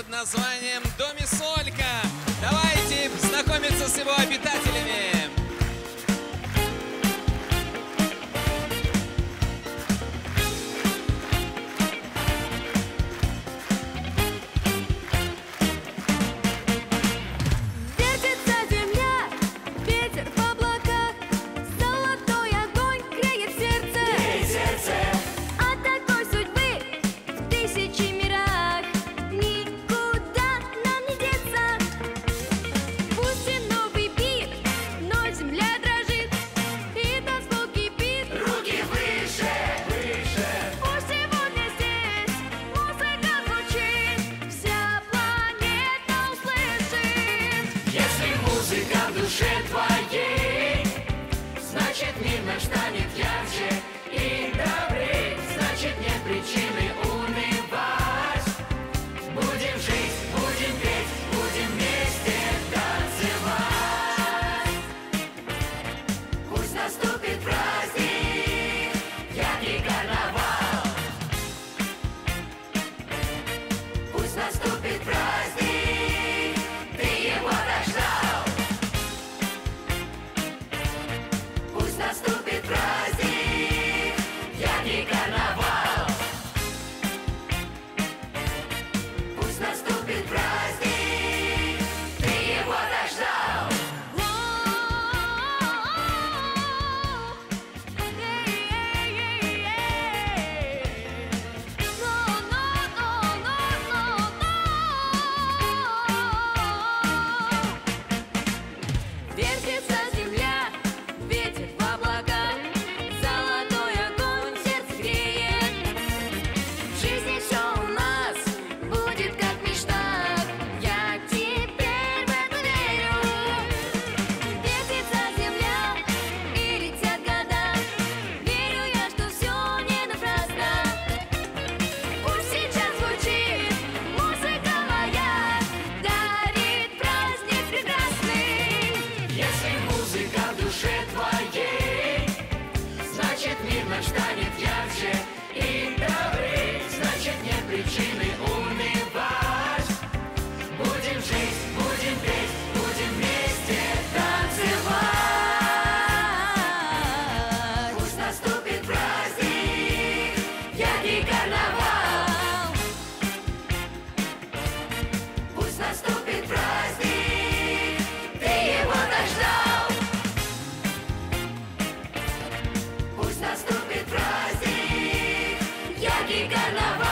под названием «Домисолька». Давайте знакомиться с его обитателями. never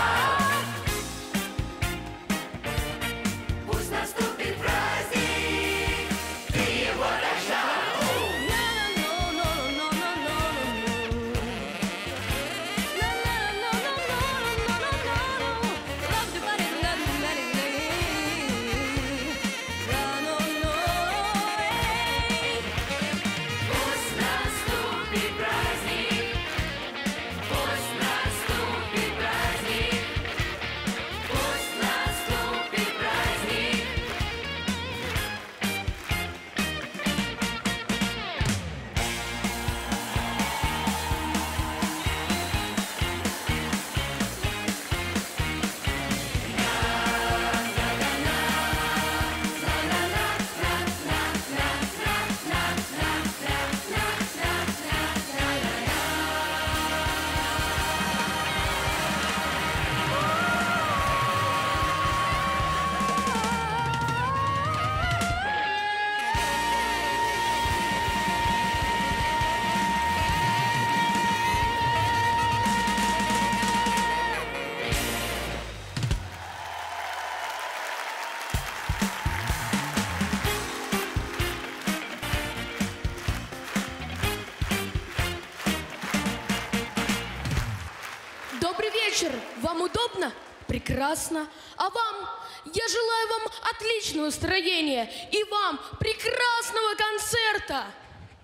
прекрасно. А вам я желаю вам отличного настроения и вам прекрасного концерта.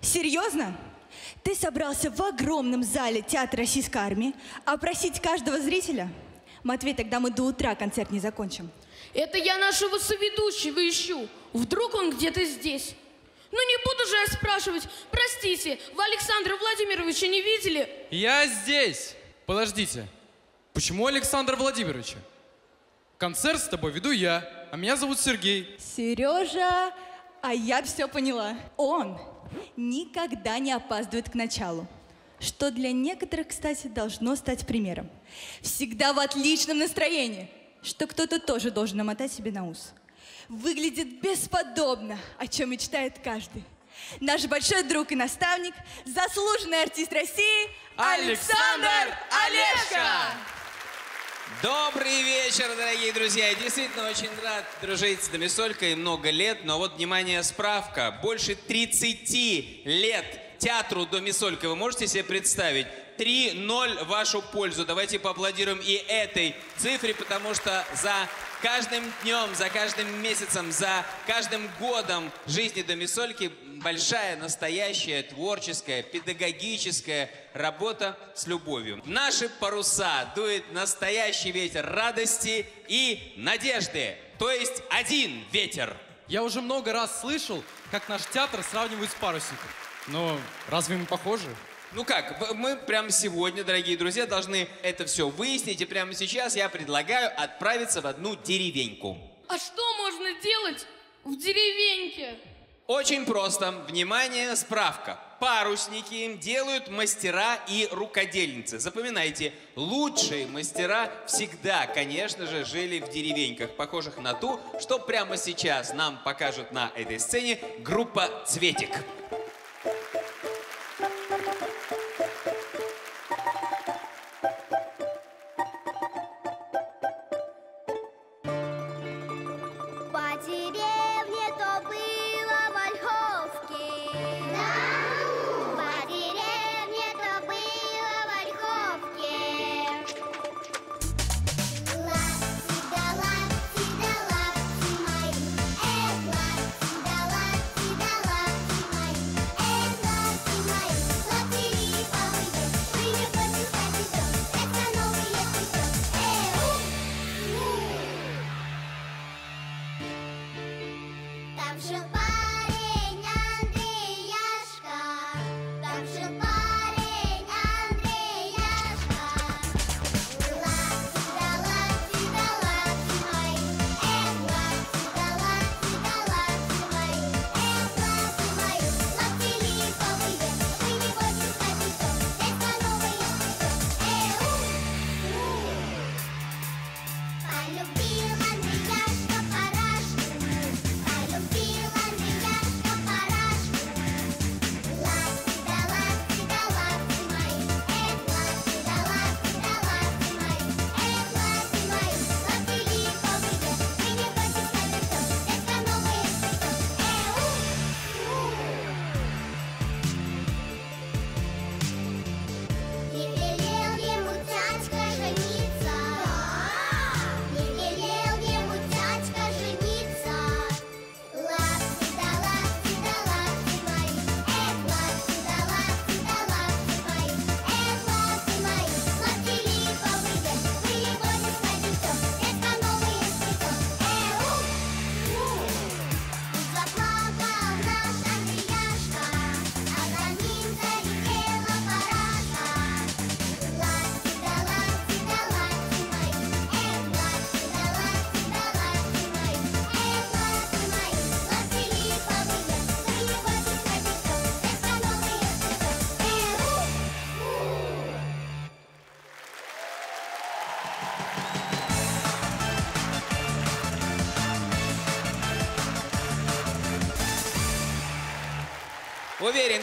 Серьезно? Ты собрался в огромном зале Театра Российской Армии опросить каждого зрителя? Матвей, тогда мы до утра концерт не закончим. Это я нашего соведущего ищу. Вдруг он где-то здесь. Ну не буду же я спрашивать. Простите, вы Александра Владимировича не видели? Я здесь. Подождите. Почему Александра Владимировича? Концерт с тобой веду я, а меня зовут Сергей. Сережа, а я все поняла. Он никогда не опаздывает к началу. Что для некоторых, кстати, должно стать примером. Всегда в отличном настроении, что кто-то тоже должен намотать себе на ус. Выглядит бесподобно, о чем мечтает каждый. Наш большой друг и наставник, заслуженный артист России Александр Олешко! Добрый вечер, дорогие друзья. Я действительно очень рад дружить с Домисолькой много лет, но вот, внимание, справка. Больше 30 лет театру Домисолька. Вы можете себе представить? 3-0 в вашу пользу. Давайте поаплодируем и этой цифре, потому что за каждым днем, за каждым месяцем, за каждым годом жизни Домисольки большая, настоящая, творческая, педагогическая работа с любовью. В наши паруса дует настоящий ветер радости и надежды. То есть один ветер. Я уже много раз слышал, как наш театр сравнивают с парусником. Но разве мы похожи? Ну как, мы прямо сегодня, дорогие друзья, должны это все выяснить. И прямо сейчас я предлагаю отправиться в одну деревеньку. А что можно делать в деревеньке? Очень просто. Внимание, справка. Парусники делают мастера и рукодельницы. Запоминайте, лучшие мастера всегда, конечно же, жили в деревеньках, похожих на ту, что прямо сейчас нам покажут на этой сцене группа «Цветик».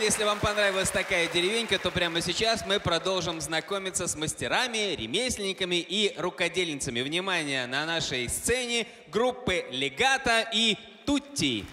Если вам понравилась такая деревенька, то прямо сейчас мы продолжим знакомиться с мастерами, ремесленниками и рукодельницами. Внимание, на нашей сцене группы «Легата» и «Тутти».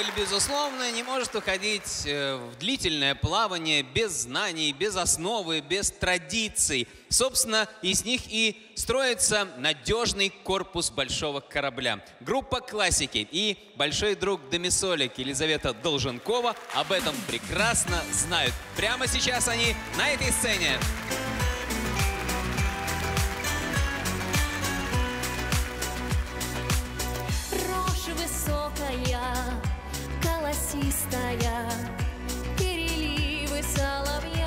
Корабль, безусловно, не может уходить э, в длительное плавание без знаний, без основы, без традиций. Собственно, из них и строится надежный корпус большого корабля. Группа классики и большой друг Домисолик Елизавета Долженкова об этом прекрасно знают. Прямо сейчас они на этой сцене. Высокая, колосистая, переливы соловья.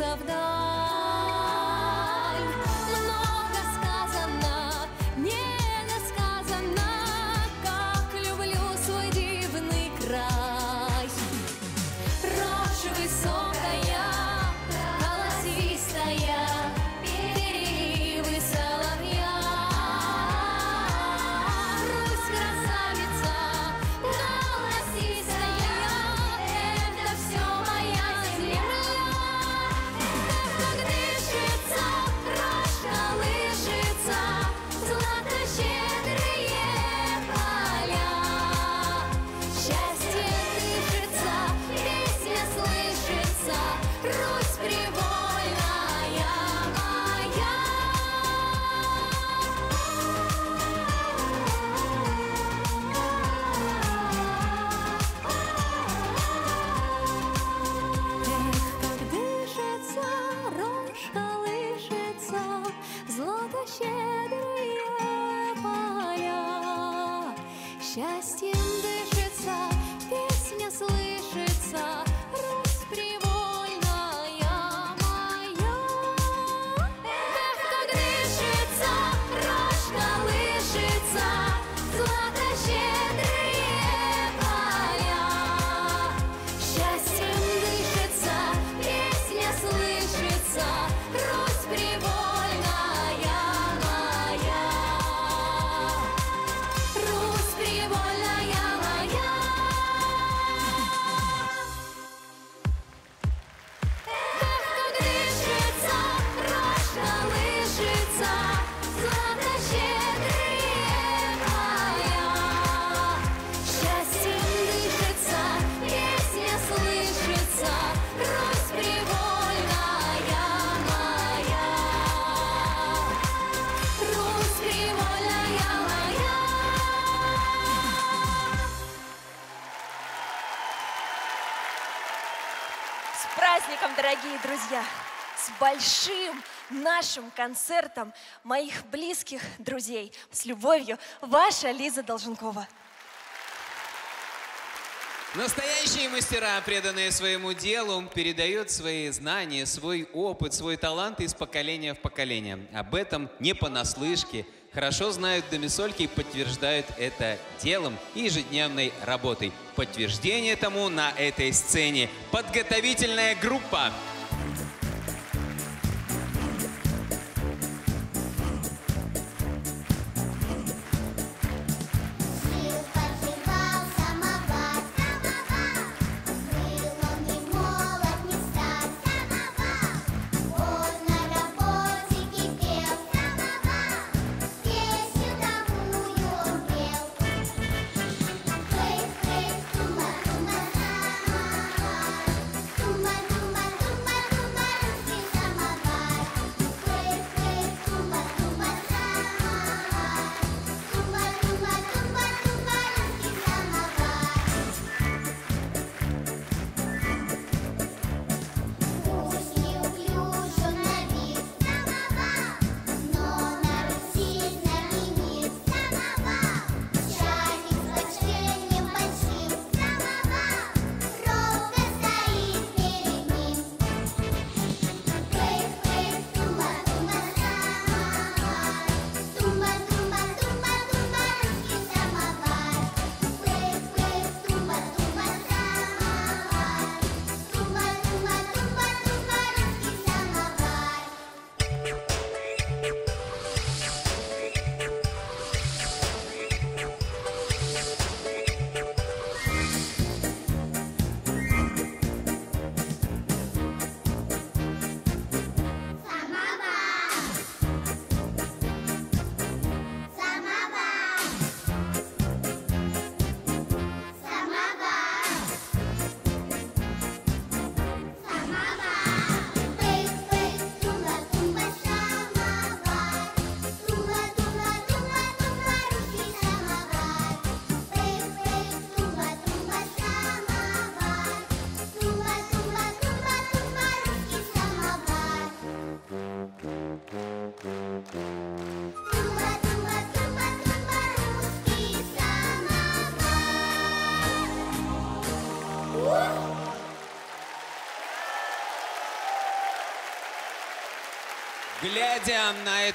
of the праздником, дорогие друзья! С большим нашим концертом моих близких друзей. С любовью, ваша Лиза Долженкова. Настоящие мастера, преданные своему делу, передают свои знания, свой опыт, свой талант из поколения в поколение. Об этом не понаслышке. Хорошо знают домисольки и подтверждают это делом и ежедневной работой. Подтверждение тому на этой сцене подготовительная группа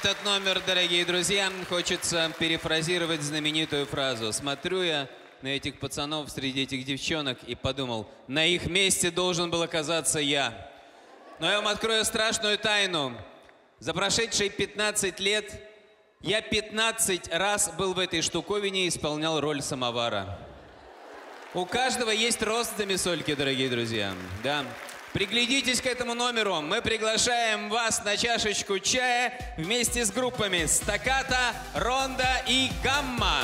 этот номер, дорогие друзья, хочется перефразировать знаменитую фразу. Смотрю я на этих пацанов среди этих девчонок и подумал, на их месте должен был оказаться я. Но я вам открою страшную тайну. За прошедшие 15 лет я 15 раз был в этой штуковине и исполнял роль самовара. У каждого есть рост за мисольки, дорогие друзья. Да. Приглядитесь к этому номеру. Мы приглашаем вас на чашечку чая вместе с группами «Стаката», «Ронда» и «Гамма».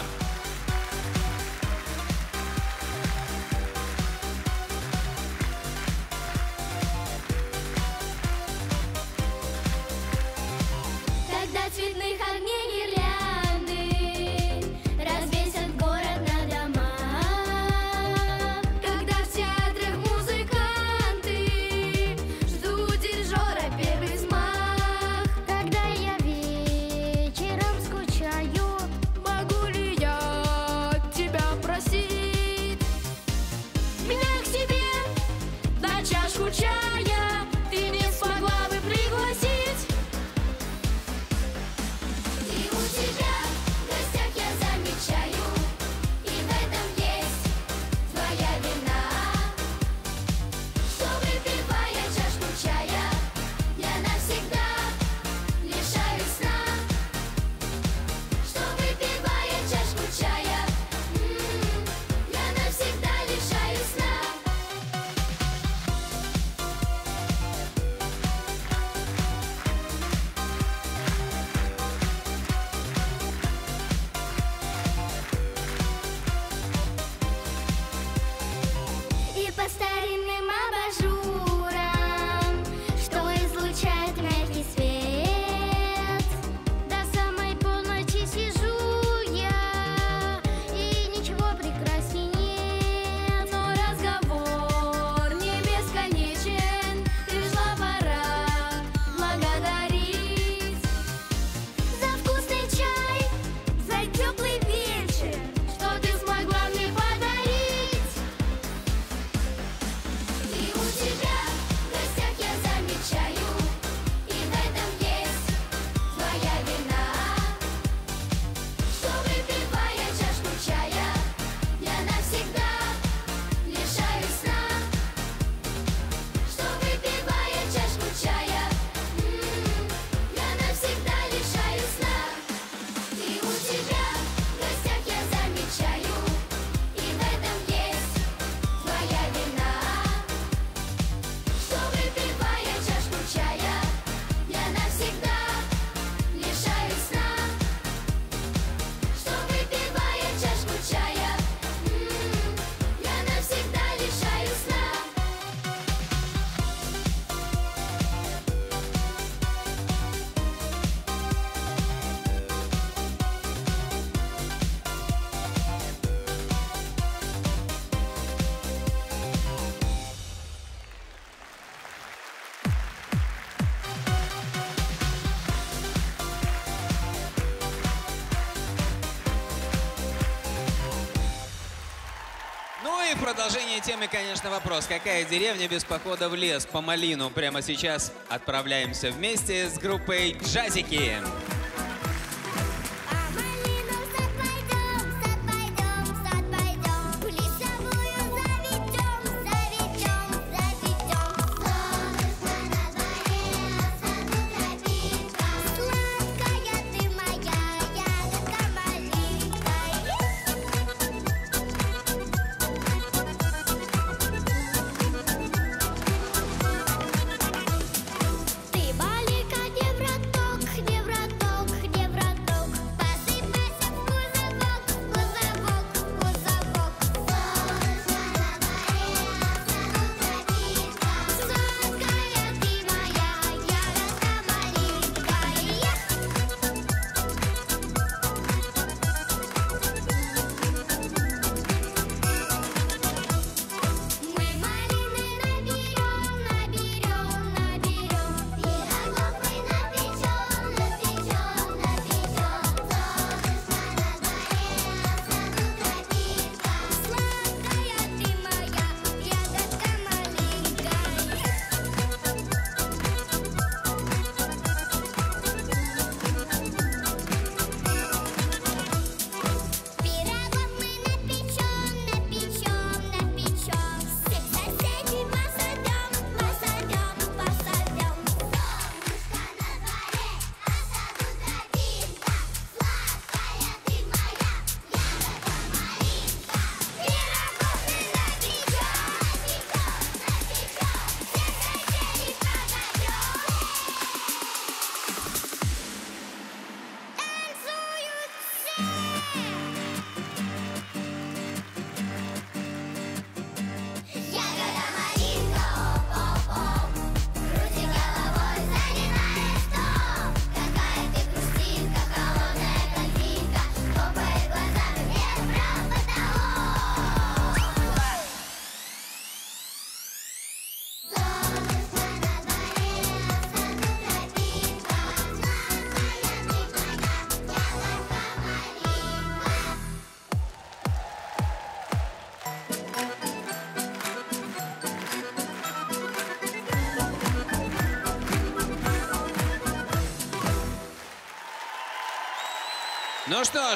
главной теме, конечно, вопрос. Какая деревня без похода в лес по малину? Прямо сейчас отправляемся вместе с группой «Джазики».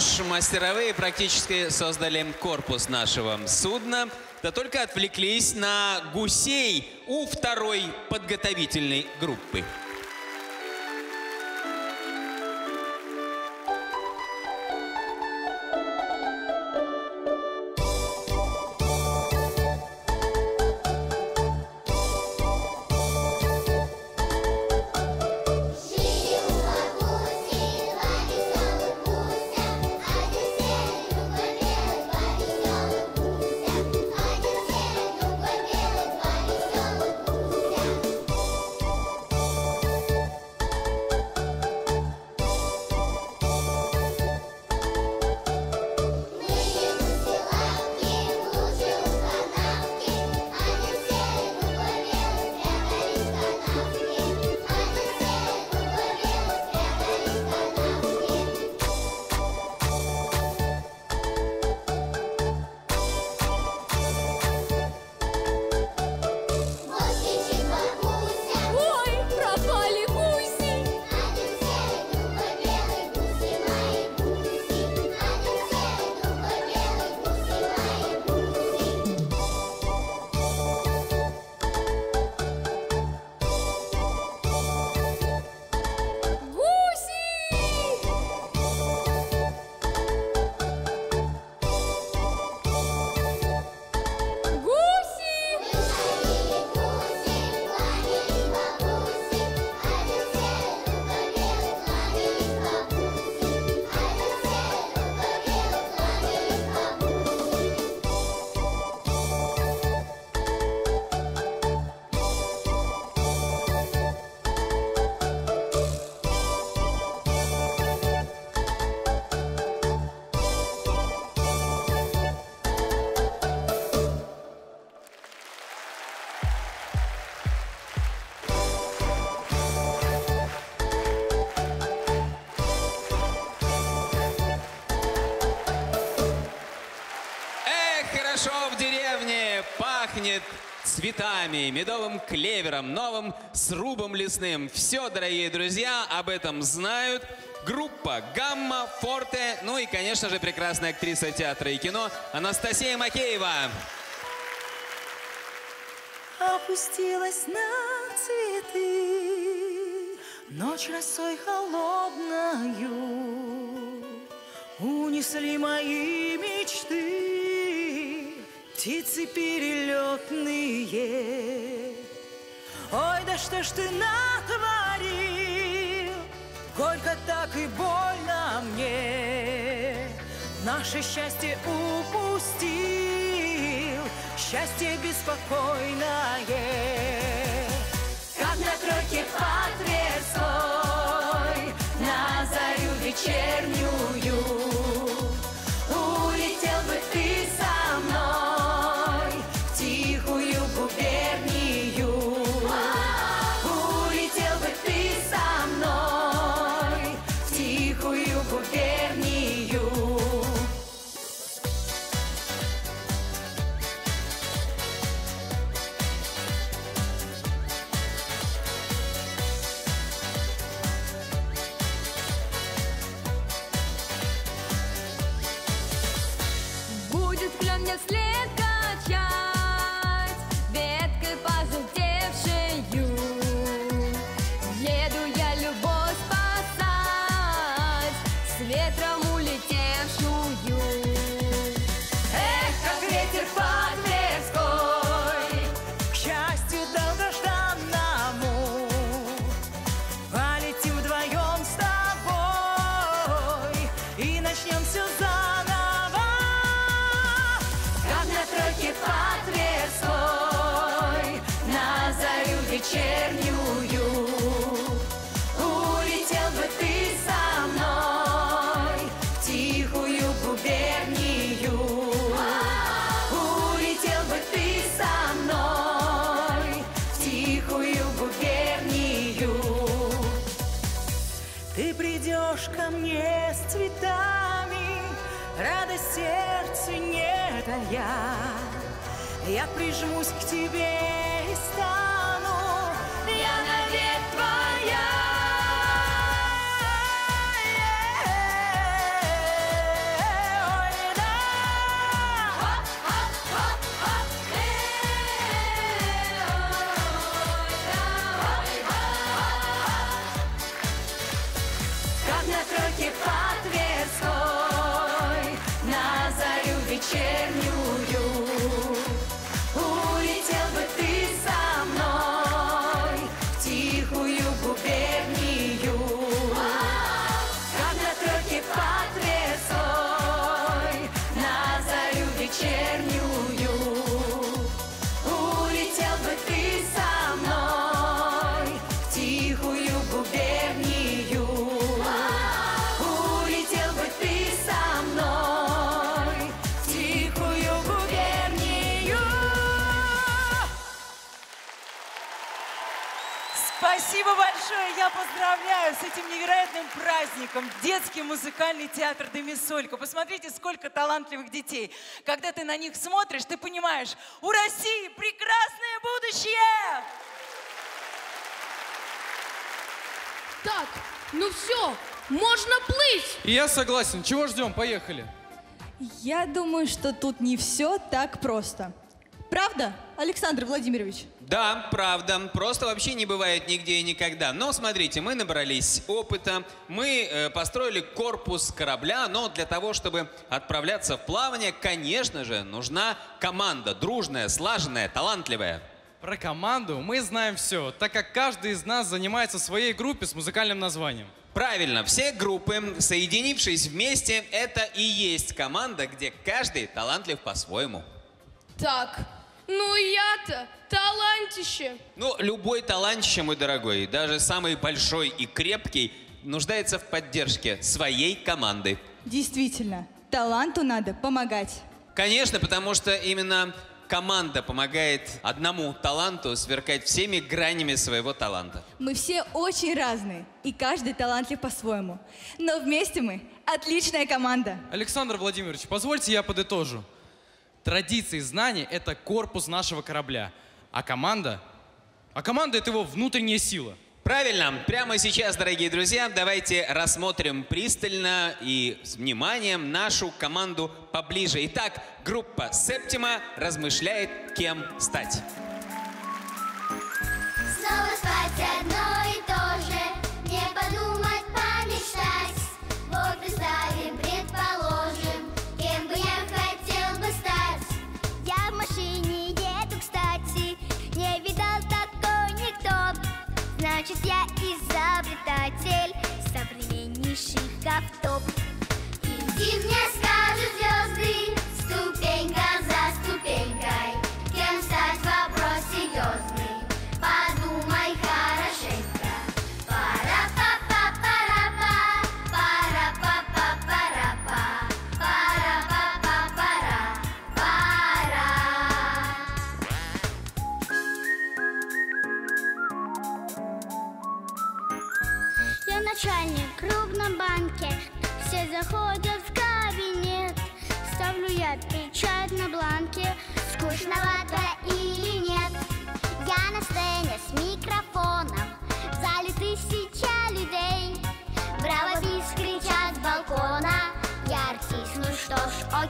ж, мастеровые практически создали корпус нашего судна, да только отвлеклись на гусей у второй подготовительной группы. цветами, медовым клевером, новым срубом лесным. Все, дорогие друзья, об этом знают. Группа «Гамма», «Форте», ну и, конечно же, прекрасная актриса театра и кино Анастасия Макеева. Опустилась на цветы Ночь росой холодною Унесли мои мечты птицы перелетные. Ой, да что ж ты натворил, Горько так и больно мне. Наше счастье упустил, Счастье беспокойное. Как на кроке пар. прижмусь к тебе. Праздником. Детский музыкальный театр Демисолька. Посмотрите, сколько талантливых детей. Когда ты на них смотришь, ты понимаешь, у России прекрасное будущее! Так, ну все, можно плыть. И я согласен. Чего ждем? Поехали. Я думаю, что тут не все так просто. Правда, Александр Владимирович? Да, правда. Просто вообще не бывает нигде и никогда. Но смотрите, мы набрались опыта, мы э, построили корпус корабля, но для того, чтобы отправляться в плавание, конечно же, нужна команда, дружная, слаженная, талантливая. Про команду мы знаем все, так как каждый из нас занимается в своей группе с музыкальным названием. Правильно, все группы, соединившись вместе, это и есть команда, где каждый талантлив по-своему. Так, ну я-то талантище. Ну, любой талантище, мой дорогой, даже самый большой и крепкий, нуждается в поддержке своей команды. Действительно, таланту надо помогать. Конечно, потому что именно команда помогает одному таланту сверкать всеми гранями своего таланта. Мы все очень разные, и каждый талантлив по-своему. Но вместе мы отличная команда. Александр Владимирович, позвольте я подытожу. Традиции и знания – это корпус нашего корабля. А команда? А команда – это его внутренняя сила. Правильно. Прямо сейчас, дорогие друзья, давайте рассмотрим пристально и с вниманием нашу команду поближе. Итак, группа Септима размышляет, кем стать. автоп.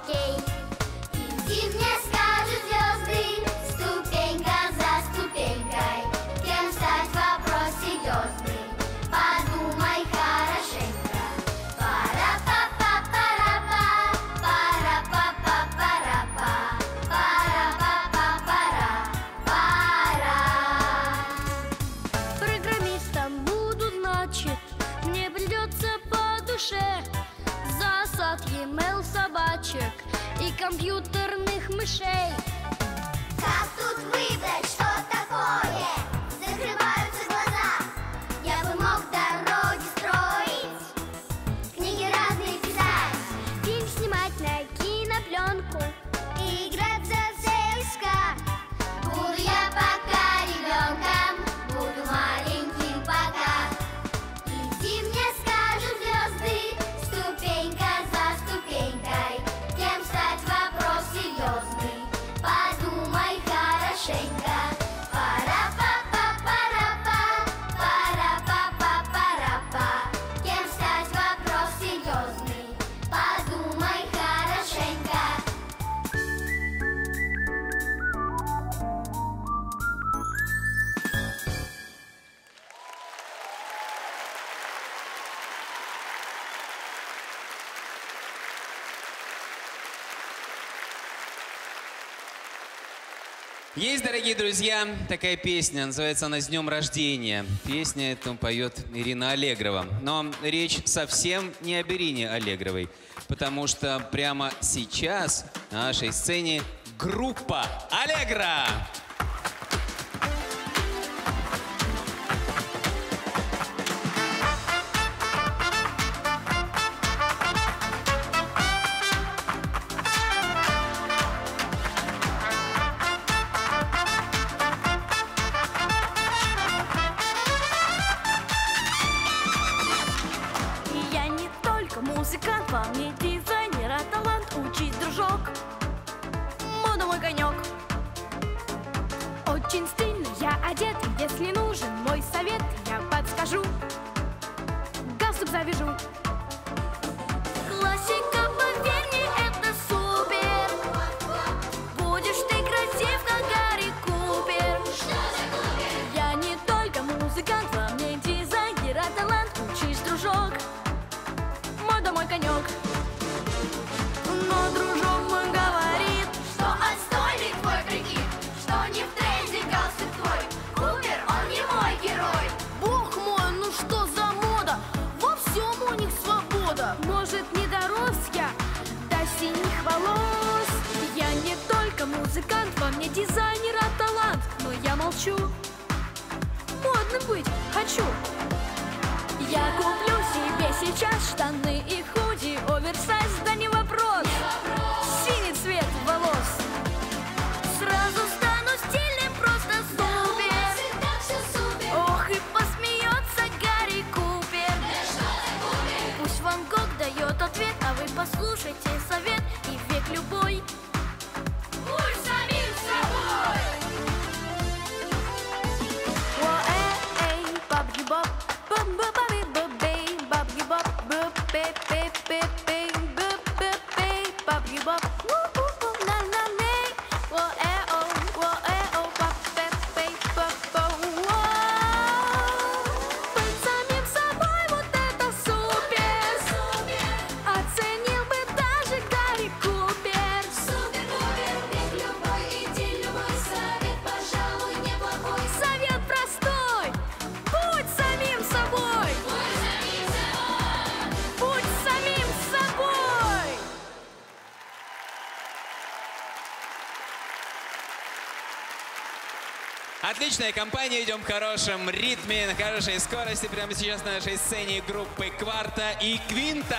Что друзья, такая песня, называется она «С днем рождения». Песня эту поет Ирина Аллегрова. Но речь совсем не об Ирине Аллегровой, потому что прямо сейчас на нашей сцене группа «Аллегра». отличная компания, идем в хорошем ритме, на хорошей скорости прямо сейчас на нашей сцене группы «Кварта» и «Квинта».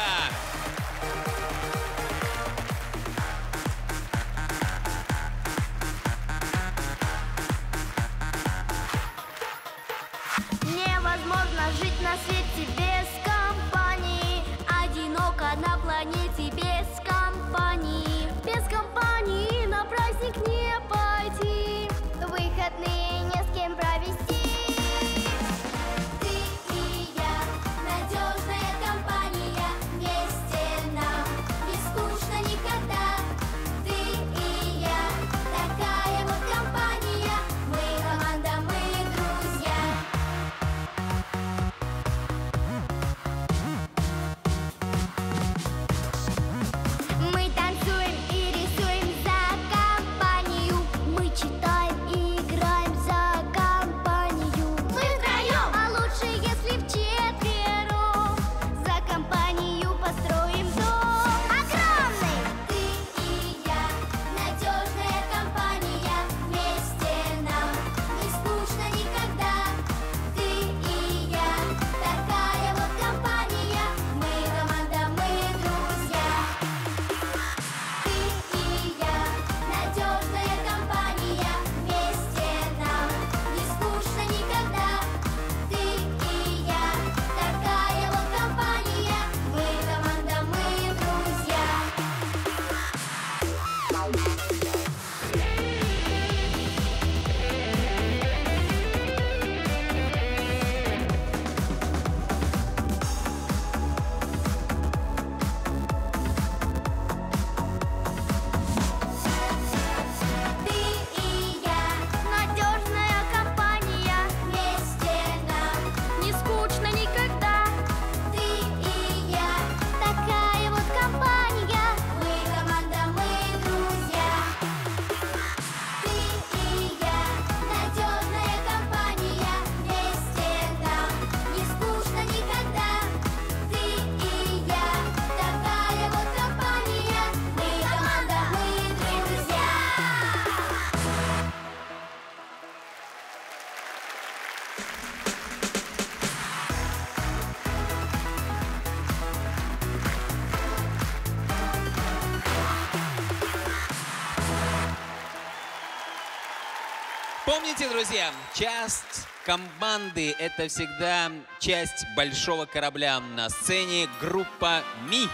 Помните, друзья, часть команды — это всегда часть большого корабля на сцене группа «Ми».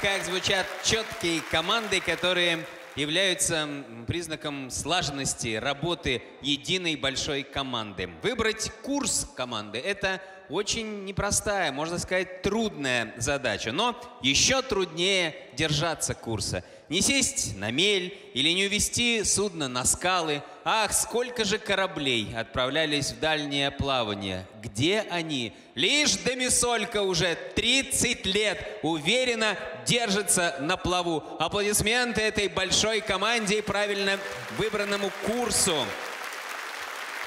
как звучат четкие команды, которые являются признаком слаженности работы единой большой команды. Выбрать курс команды – это очень непростая, можно сказать, трудная задача. Но еще труднее держаться курса. Не сесть на мель или не увести судно на скалы. Ах, сколько же кораблей отправлялись в дальнее плавание. Где они? Лишь Демисолька уже 30 лет уверенно держится на плаву. Аплодисменты этой большой команде и правильно выбранному курсу.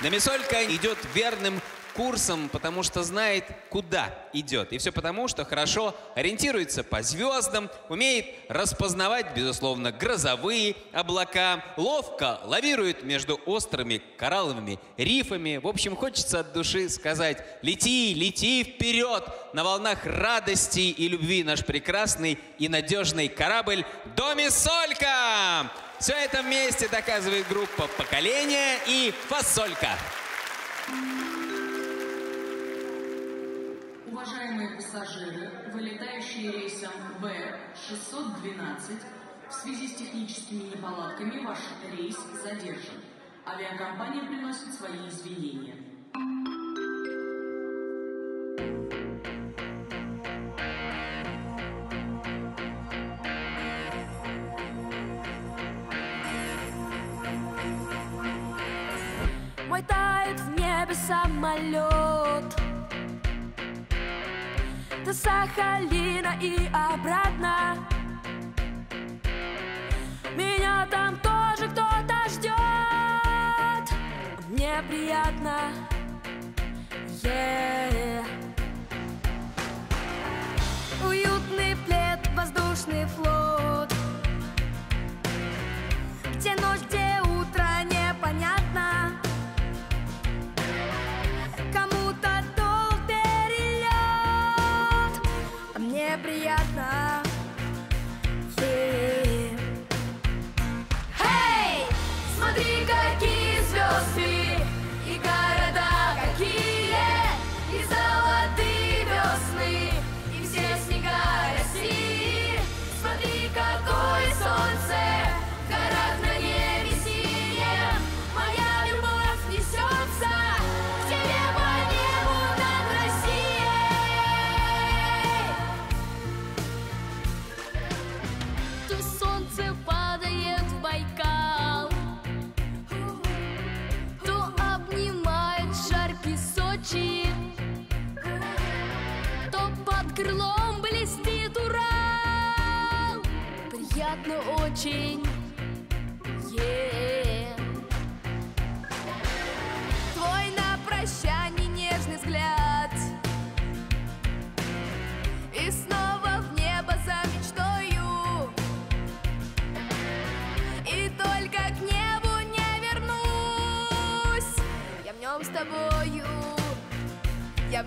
Намисолька идет верным курсом, потому что знает, куда идет. И все потому, что хорошо ориентируется по звездам, умеет распознавать, безусловно, грозовые облака, ловко лавирует между острыми коралловыми рифами. В общем, хочется от души сказать «Лети, лети вперед!» На волнах радости и любви наш прекрасный и надежный корабль «Домисолька!» Все это вместе доказывает группа «Поколение» и «Фасолька». Уважаемые пассажиры, вылетающие рейсом В-612, в связи с техническими неполадками ваш рейс задержан. Авиакомпания приносит свои извинения. Мой тает в небе самолет До Сахалина и обратно. Меня там тоже кто-то ждет. Мне приятно. Yeah. Уютный плед, воздушный флот. Где ночь,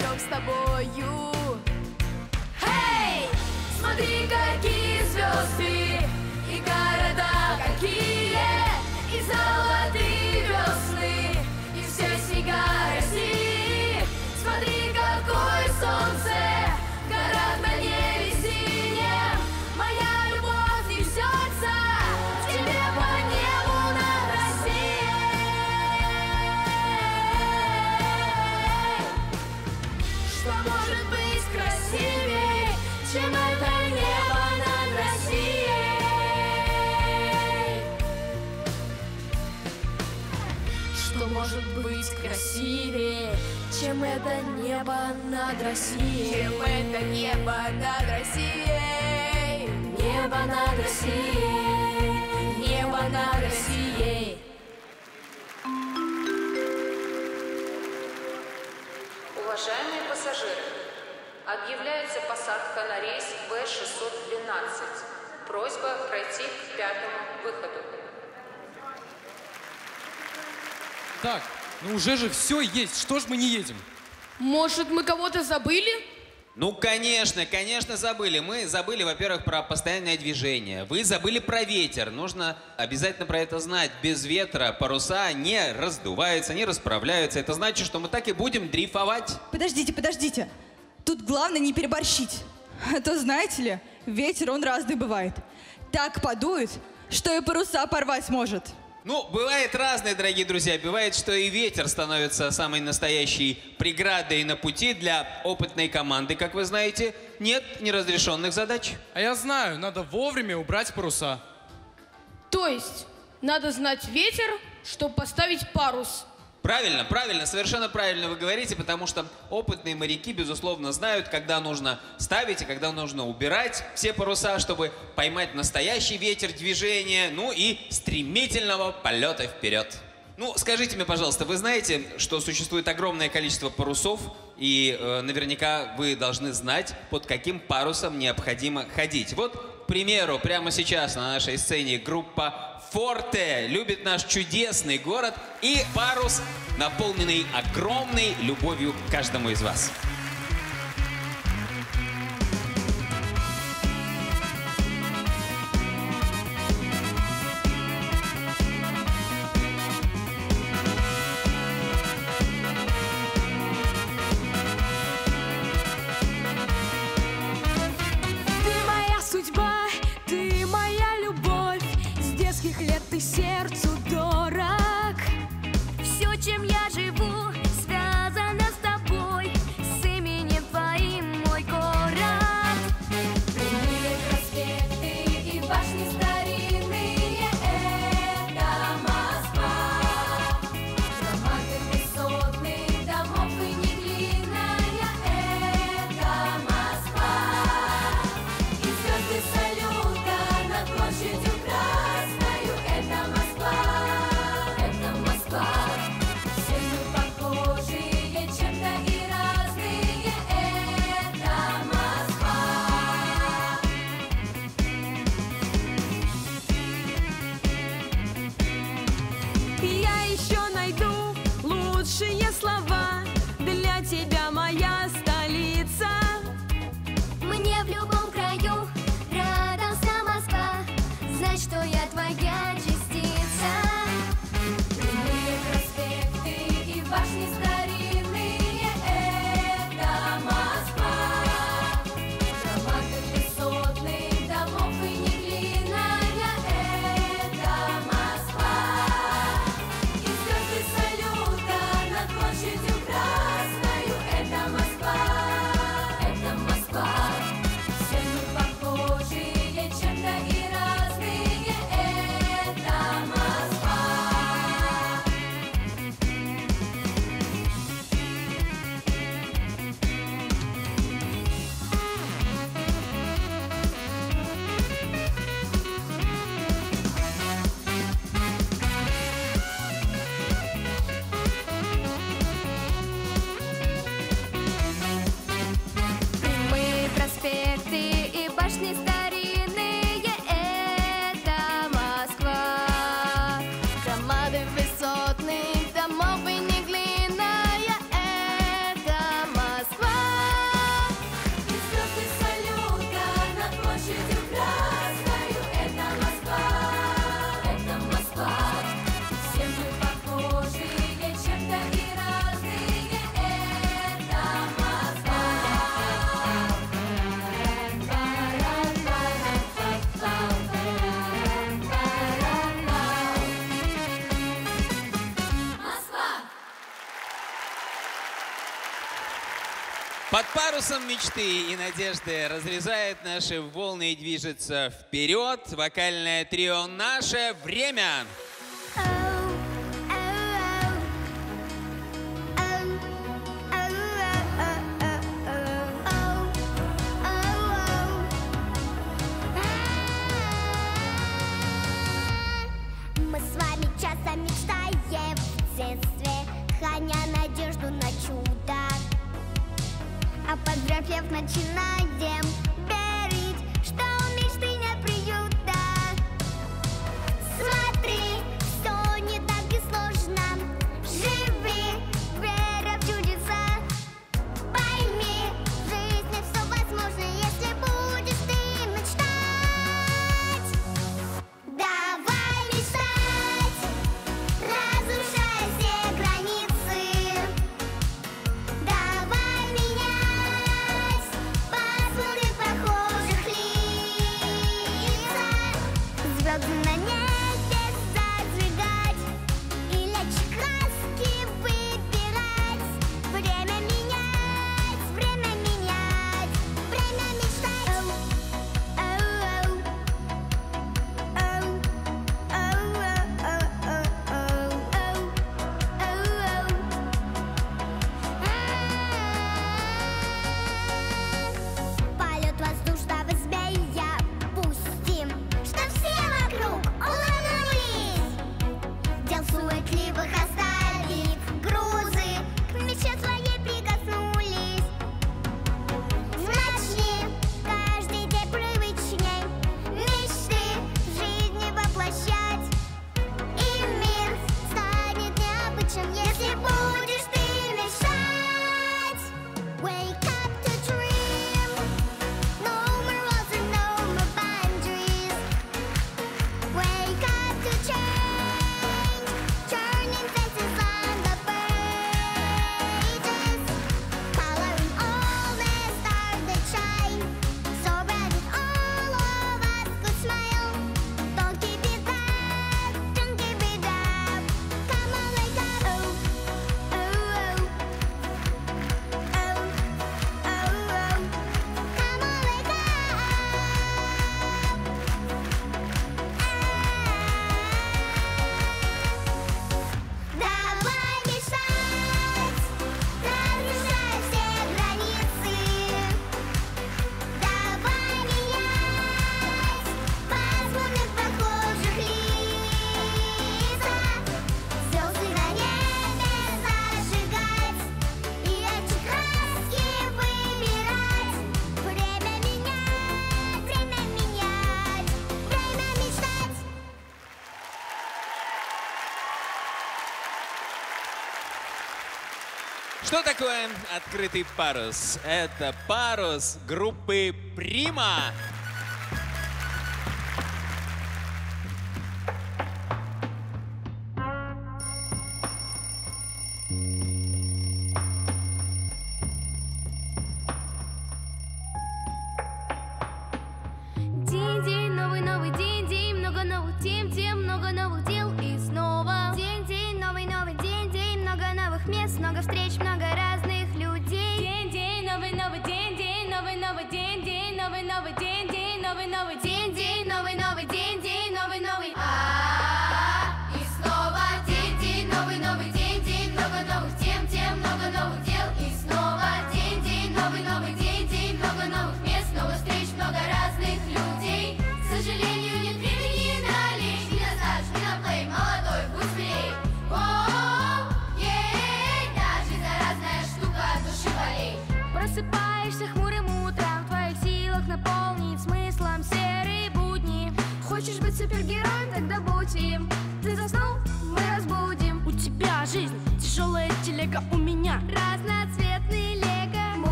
Я в нем с тобою. Эй, смотри, какие звезды И города какие И золотые Так, ну уже же все есть, что ж мы не едем? Может, мы кого-то забыли? Ну, конечно, конечно, забыли. Мы забыли, во-первых, про постоянное движение. Вы забыли про ветер. Нужно обязательно про это знать. Без ветра паруса не раздуваются, не расправляются. Это значит, что мы так и будем дрейфовать. Подождите, подождите. Тут главное не переборщить. А то, знаете ли, ветер он разный бывает. Так подует, что и паруса порвать может. Ну, бывает разное, дорогие друзья. Бывает, что и ветер становится самой настоящей преградой на пути для опытной команды, как вы знаете. Нет неразрешенных задач. А я знаю, надо вовремя убрать паруса. То есть, надо знать ветер, чтобы поставить парус. Правильно, правильно, совершенно правильно вы говорите, потому что опытные моряки, безусловно, знают, когда нужно ставить и когда нужно убирать все паруса, чтобы поймать настоящий ветер движения, ну и стремительного полета вперед. Ну, скажите мне, пожалуйста, вы знаете, что существует огромное количество парусов, и э, наверняка вы должны знать, под каким парусом необходимо ходить. Вот, к примеру, прямо сейчас на нашей сцене группа Форте любит наш чудесный город и парус, наполненный огромной любовью к каждому из вас. nation. голосом мечты и надежды разрезает наши волны и движется вперед. Вокальное трио «Наше время». Что такое открытый парус? Это парус группы «Прима».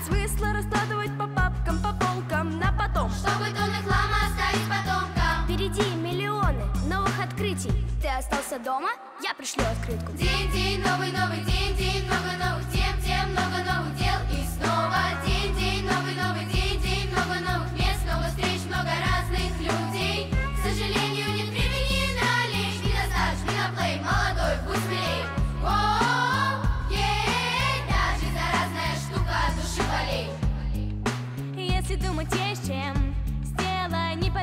нет смысла раскладывать по папкам, по полкам на потом. Чтобы тонны хлама оставить потомкам. Впереди миллионы новых открытий. Ты остался дома, я пришлю открытку. День-день, новый-новый день-день, много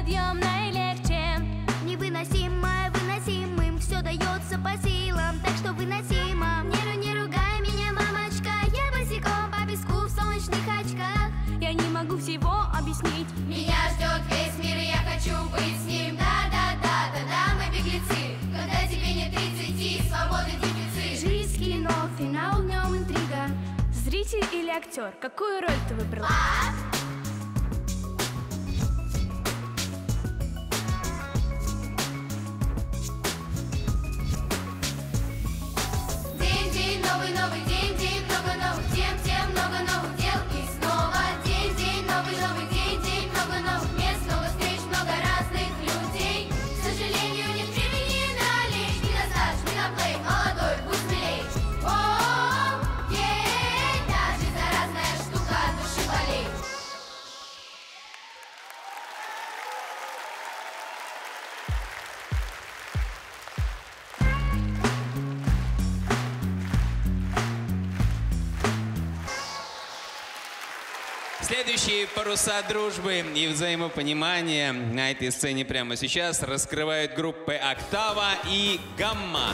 подъем наилегче Невыносимо, выносимым Все дается по силам, так что выносимо. Не, не ругай меня, мамочка Я босиком по песку в солнечных очках. Я не могу всего объяснить. Меня ждет весь мир, я хочу быть с ним. Да-да-да-да-да, мы беглецы. Когда тебе не 30, свободы дефицит Жизнь кино, финал в нем интрига. Зритель или актер, какую роль ты выбрал? А? новый, новый день, день, много новых тем. Паруса дружбы и взаимопонимания на этой сцене прямо сейчас раскрывают группы «Октава» и «Гамма».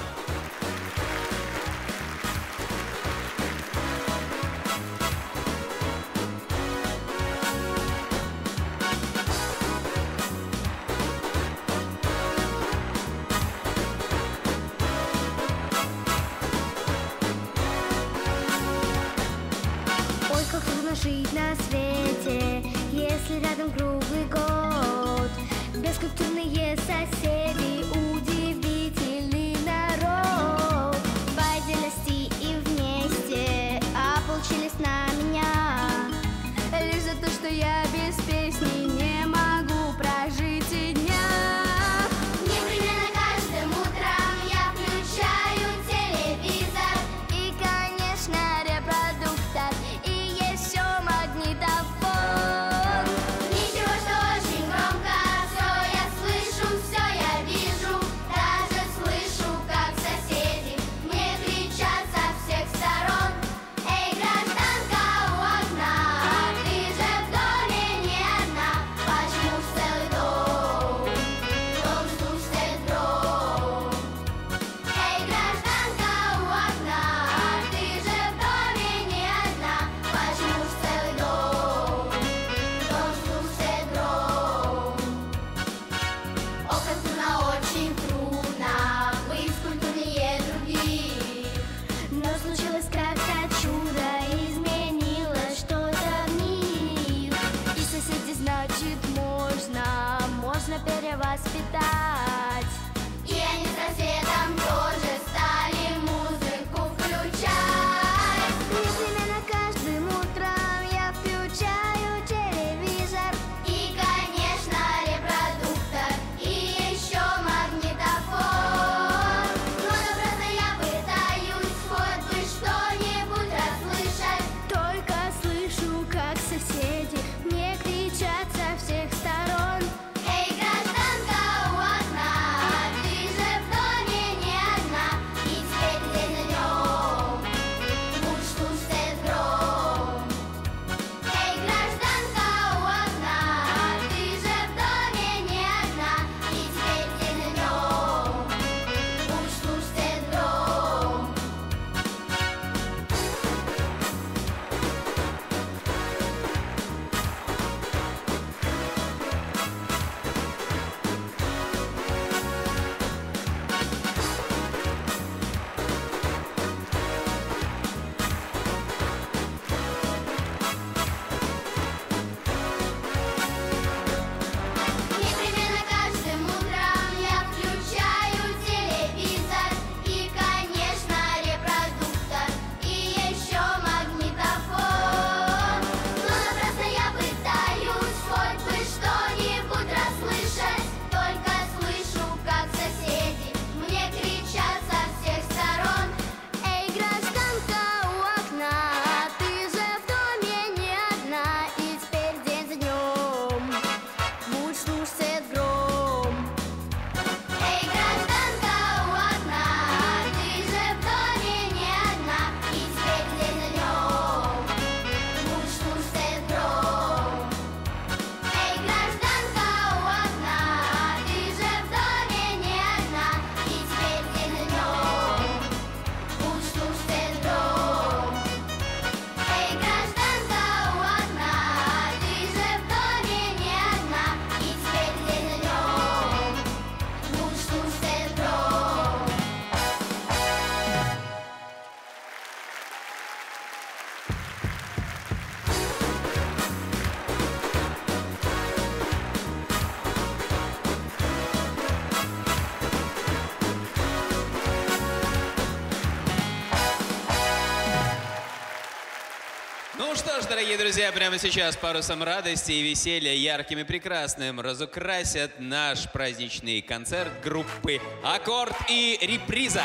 дорогие друзья, прямо сейчас парусом радости и веселья ярким и прекрасным разукрасят наш праздничный концерт группы «Аккорд» и «Реприза».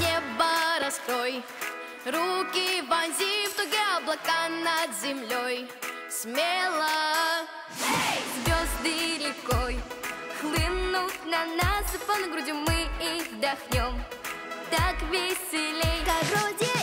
Небо раскрой, руки вонзи в тугие облака над землей смело. Hey! Звезды рекой хлынут на нас Полной грудью мы их вдохнем. Так веселей. Как Короче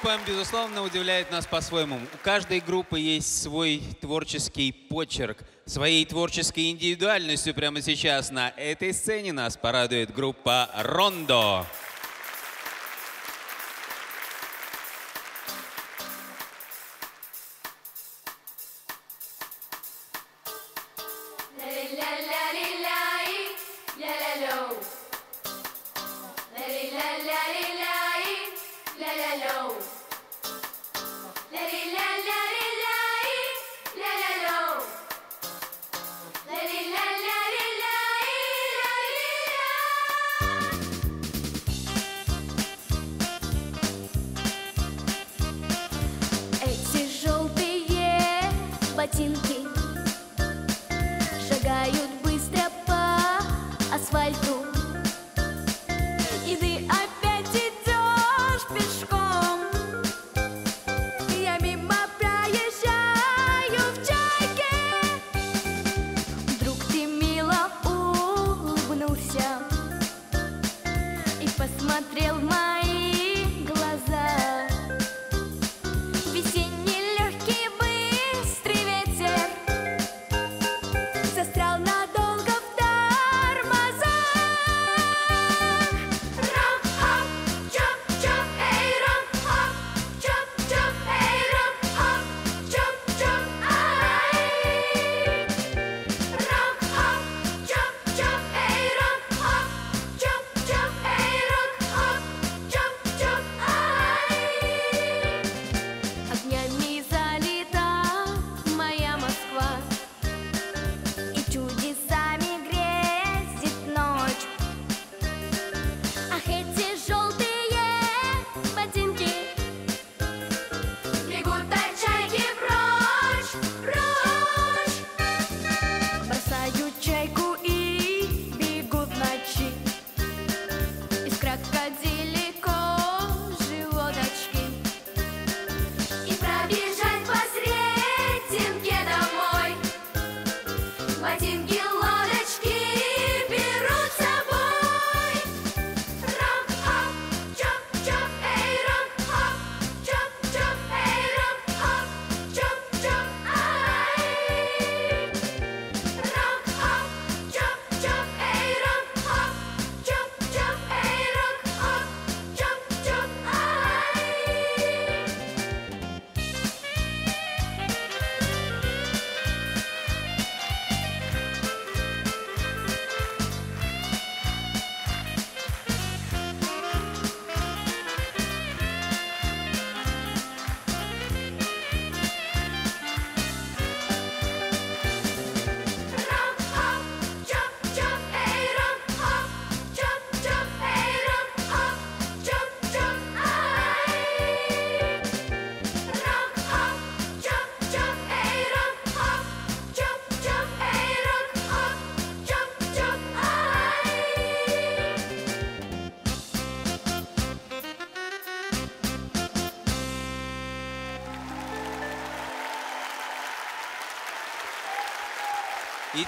группа, безусловно, удивляет нас по-своему. У каждой группы есть свой творческий почерк, своей творческой индивидуальностью прямо сейчас на этой сцене нас порадует группа «Рондо». Hello.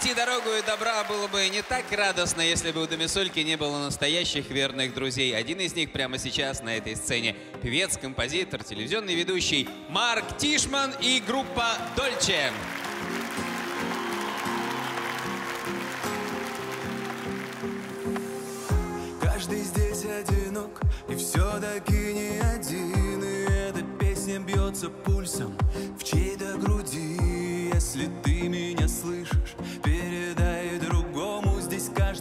Идти дорогу добра было бы не так радостно, если бы у Домисольки не было настоящих верных друзей. Один из них прямо сейчас на этой сцене – певец, композитор, телевизионный ведущий Марк Тишман и группа «Дольче». Каждый здесь одинок, и все-таки не один, и эта песня бьется пульсом в чьей-то груди. Если ты меня слышишь,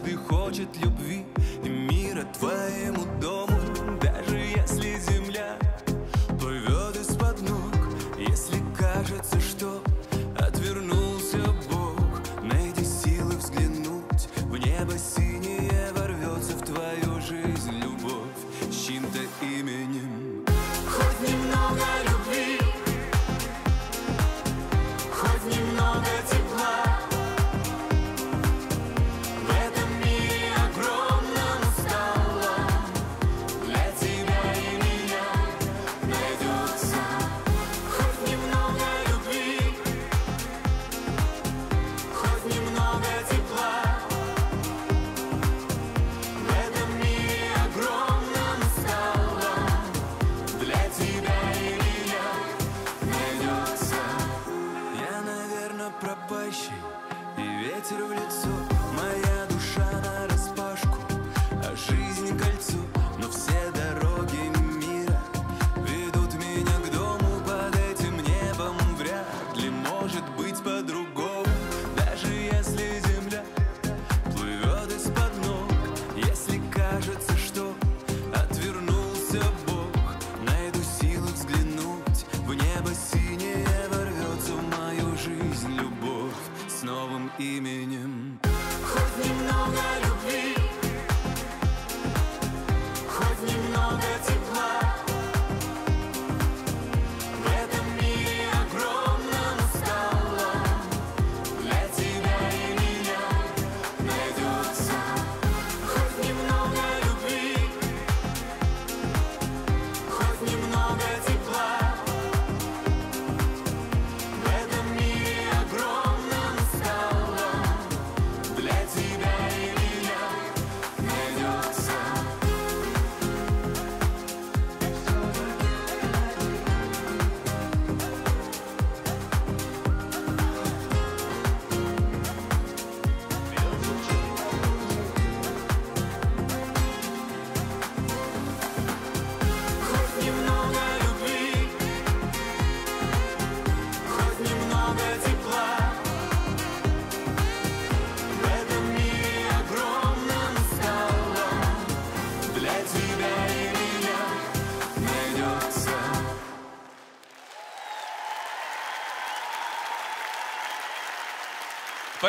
каждый хочет любви и мира твоему дому.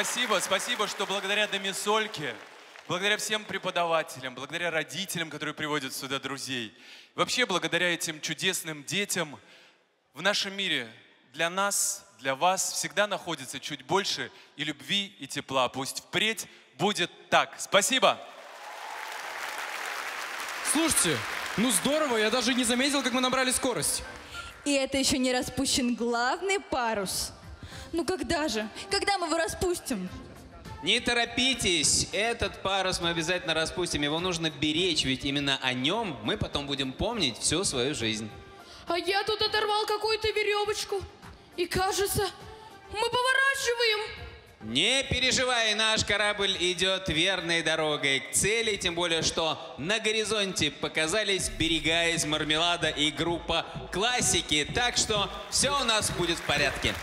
Спасибо, спасибо, что благодаря Домисольке, благодаря всем преподавателям, благодаря родителям, которые приводят сюда друзей, вообще благодаря этим чудесным детям в нашем мире для нас, для вас всегда находится чуть больше и любви, и тепла. Пусть впредь будет так. Спасибо. Слушайте, ну здорово, я даже не заметил, как мы набрали скорость. И это еще не распущен главный парус. Ну когда же? Когда мы его распустим? Не торопитесь, этот парус мы обязательно распустим, его нужно беречь, ведь именно о нем мы потом будем помнить всю свою жизнь. А я тут оторвал какую-то веревочку. И кажется, мы поворачиваем. Не переживай, наш корабль идет верной дорогой к цели, тем более, что на горизонте показались берега из мармелада и группа классики, так что все у нас будет в порядке.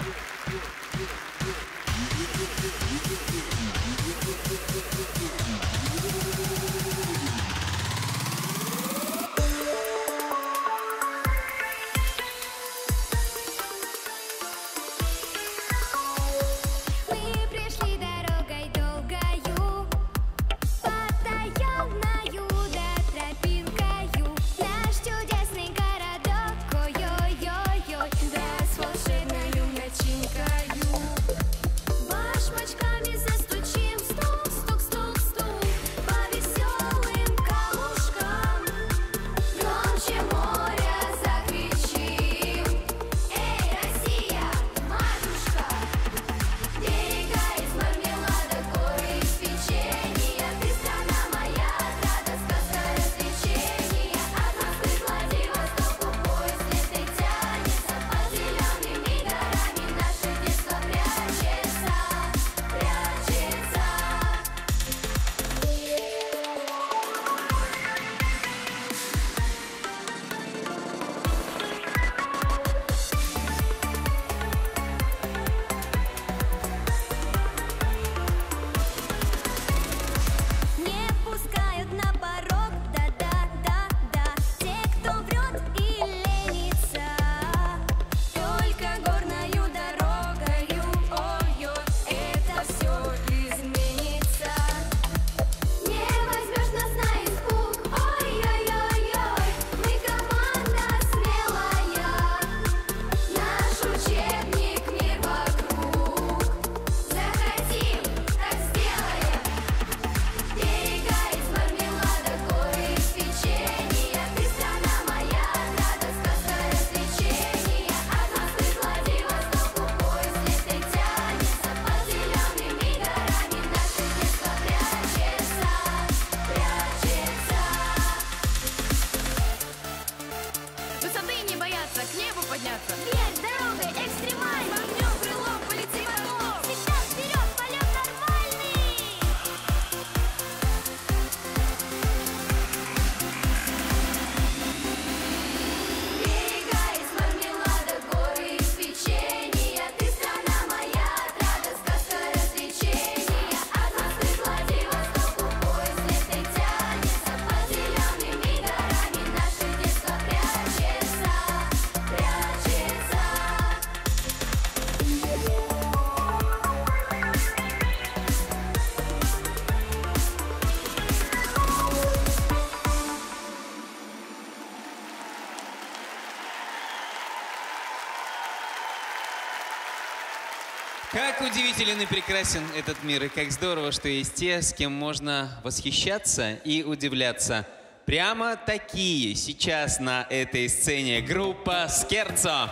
Все силен и прекрасен этот мир, и как здорово, что есть те, с кем можно восхищаться и удивляться. Прямо такие сейчас на этой сцене группа «Скерцо».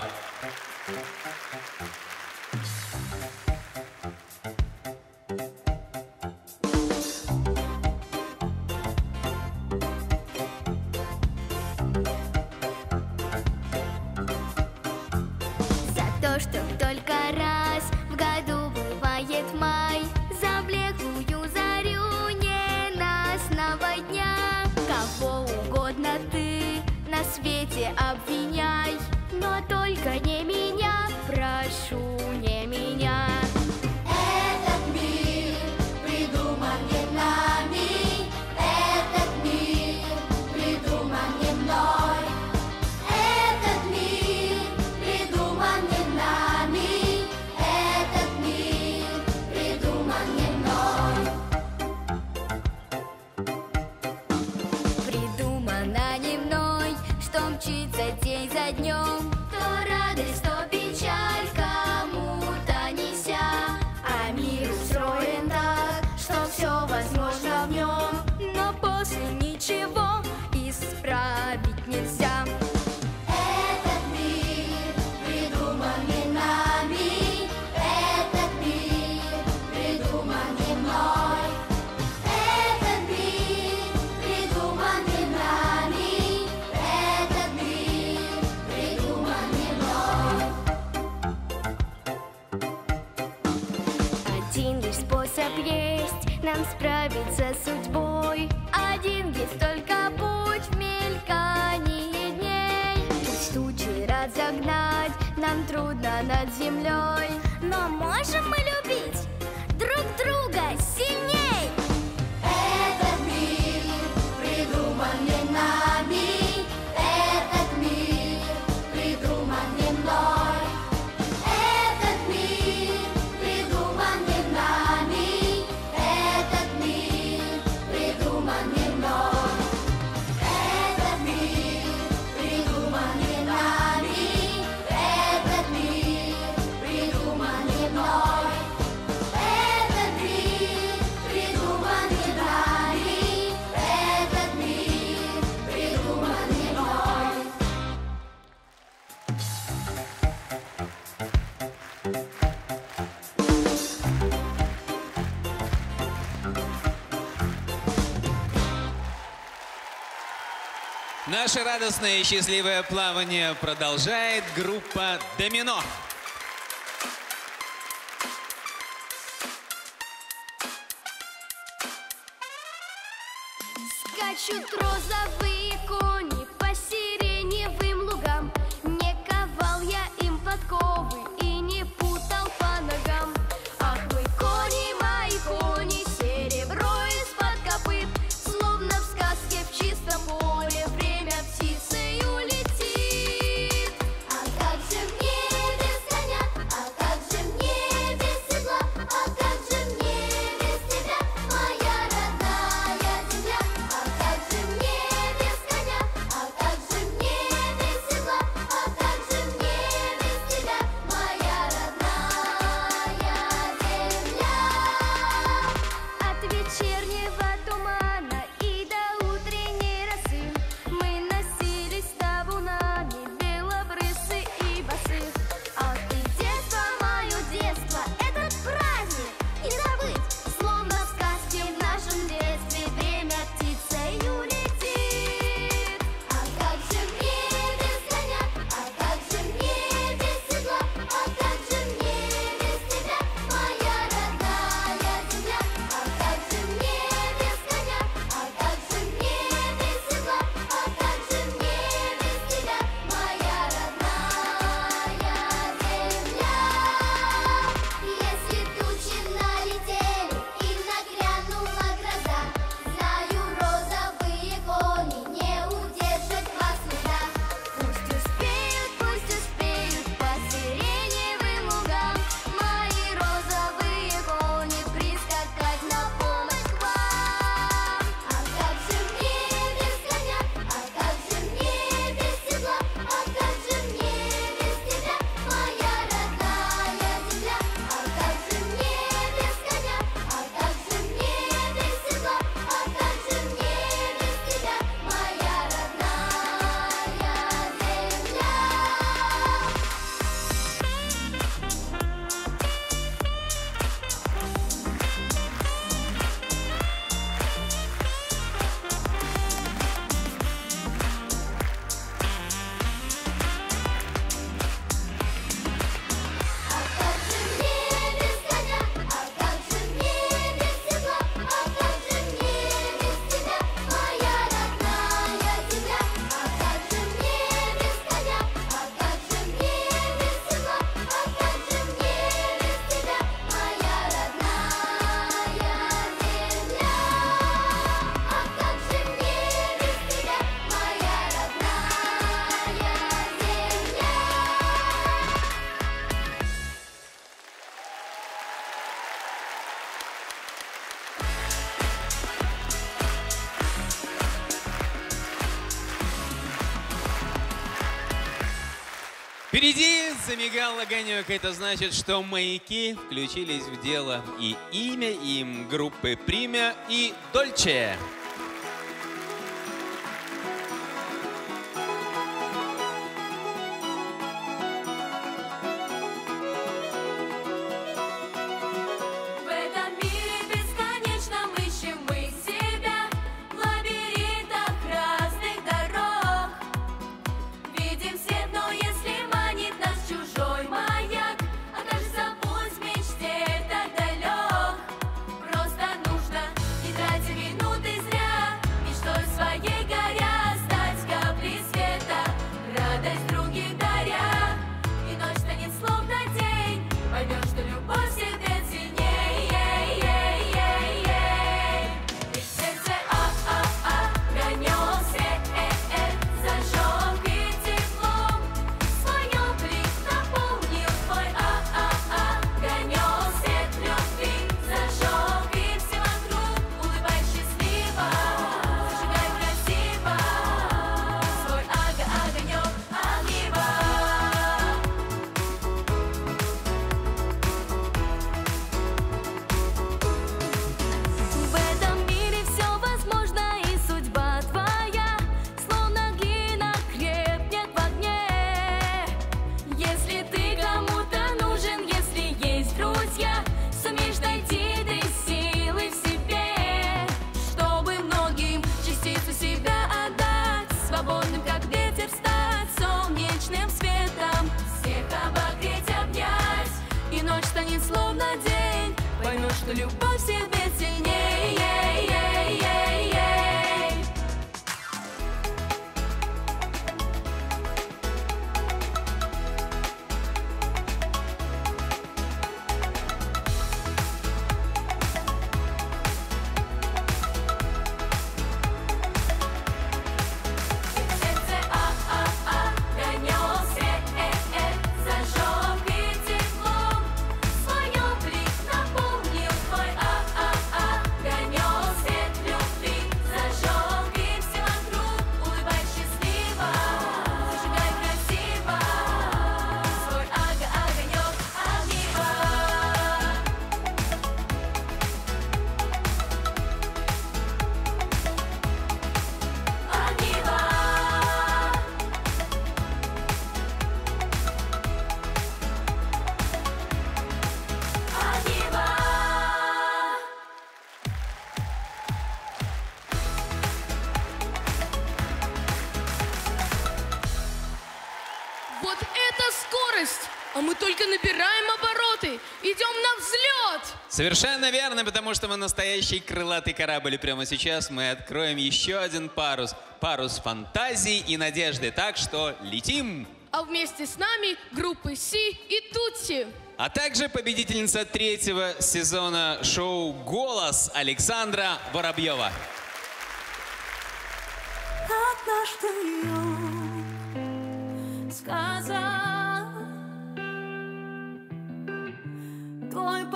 Наше радостное и счастливое плавание продолжает группа «Домино». Скачут розовые Впереди замигал огонек. Это значит, что маяки включились в дело. И имя им группы «Примя» и «Дольче». Совершенно верно, потому что мы настоящий крылатый корабль. И прямо сейчас мы откроем еще один парус. Парус фантазии и надежды. Так что летим! А вместе с нами группы Си и Тутси. А также победительница третьего сезона шоу «Голос» Александра Воробьева. Однажды сказал, твой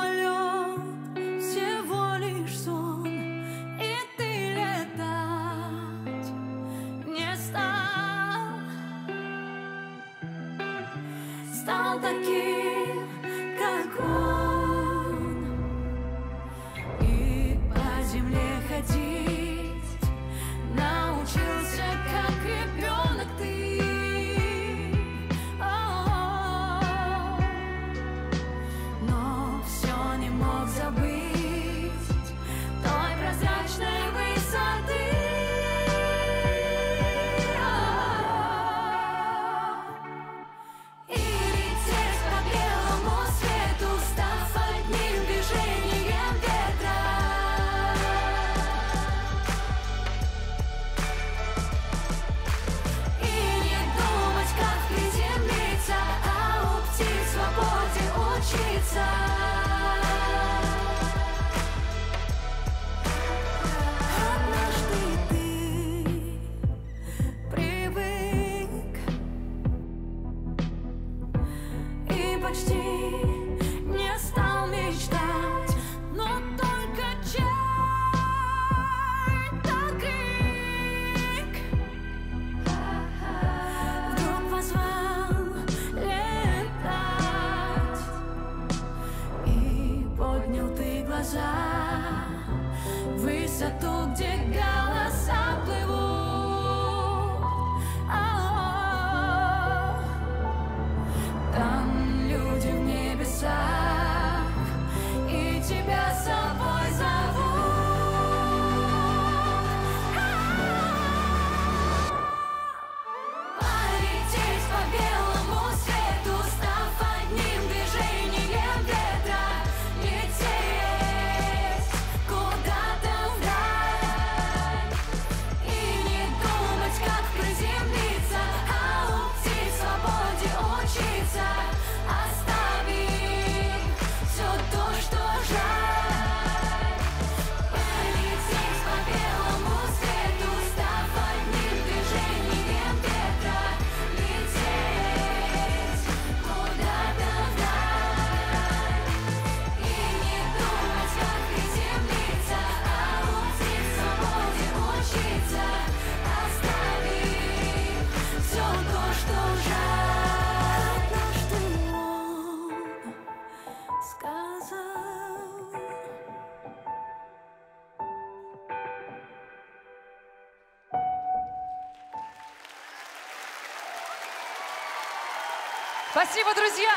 Спасибо, друзья!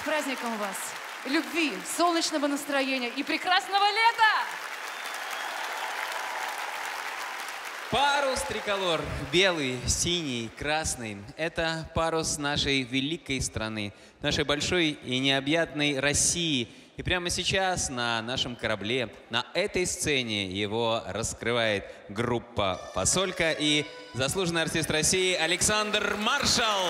С праздником вас! Любви, солнечного настроения и прекрасного лета! Парус триколор, белый, синий, красный – это парус нашей великой страны, нашей большой и необъятной России. И прямо сейчас на нашем корабле, на этой сцене его раскрывает группа «Фасолька» и заслуженный артист России Александр Маршал.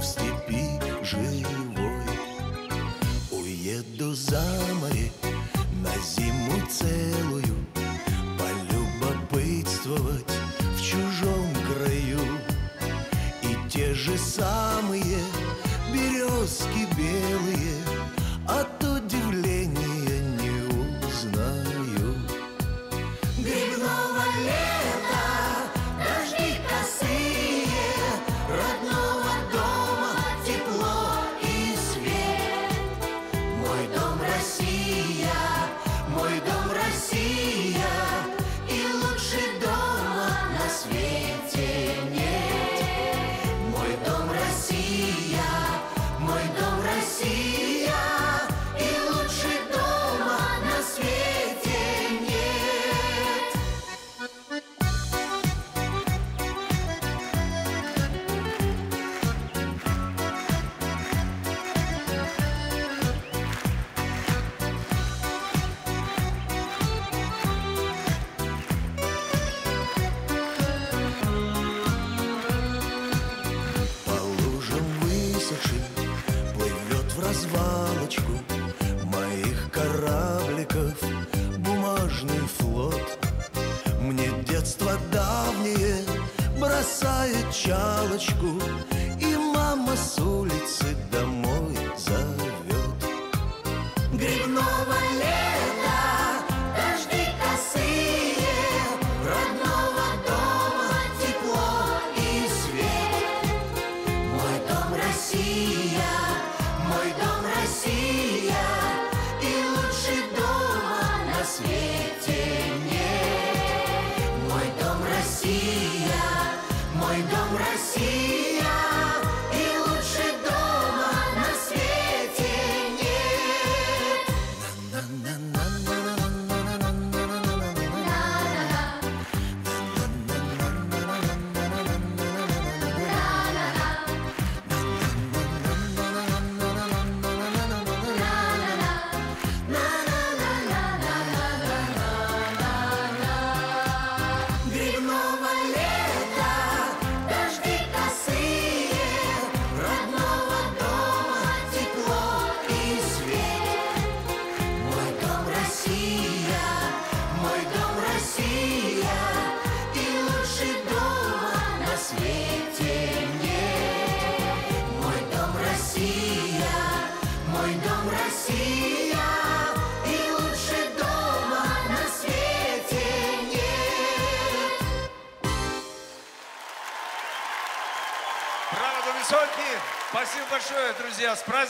в степи.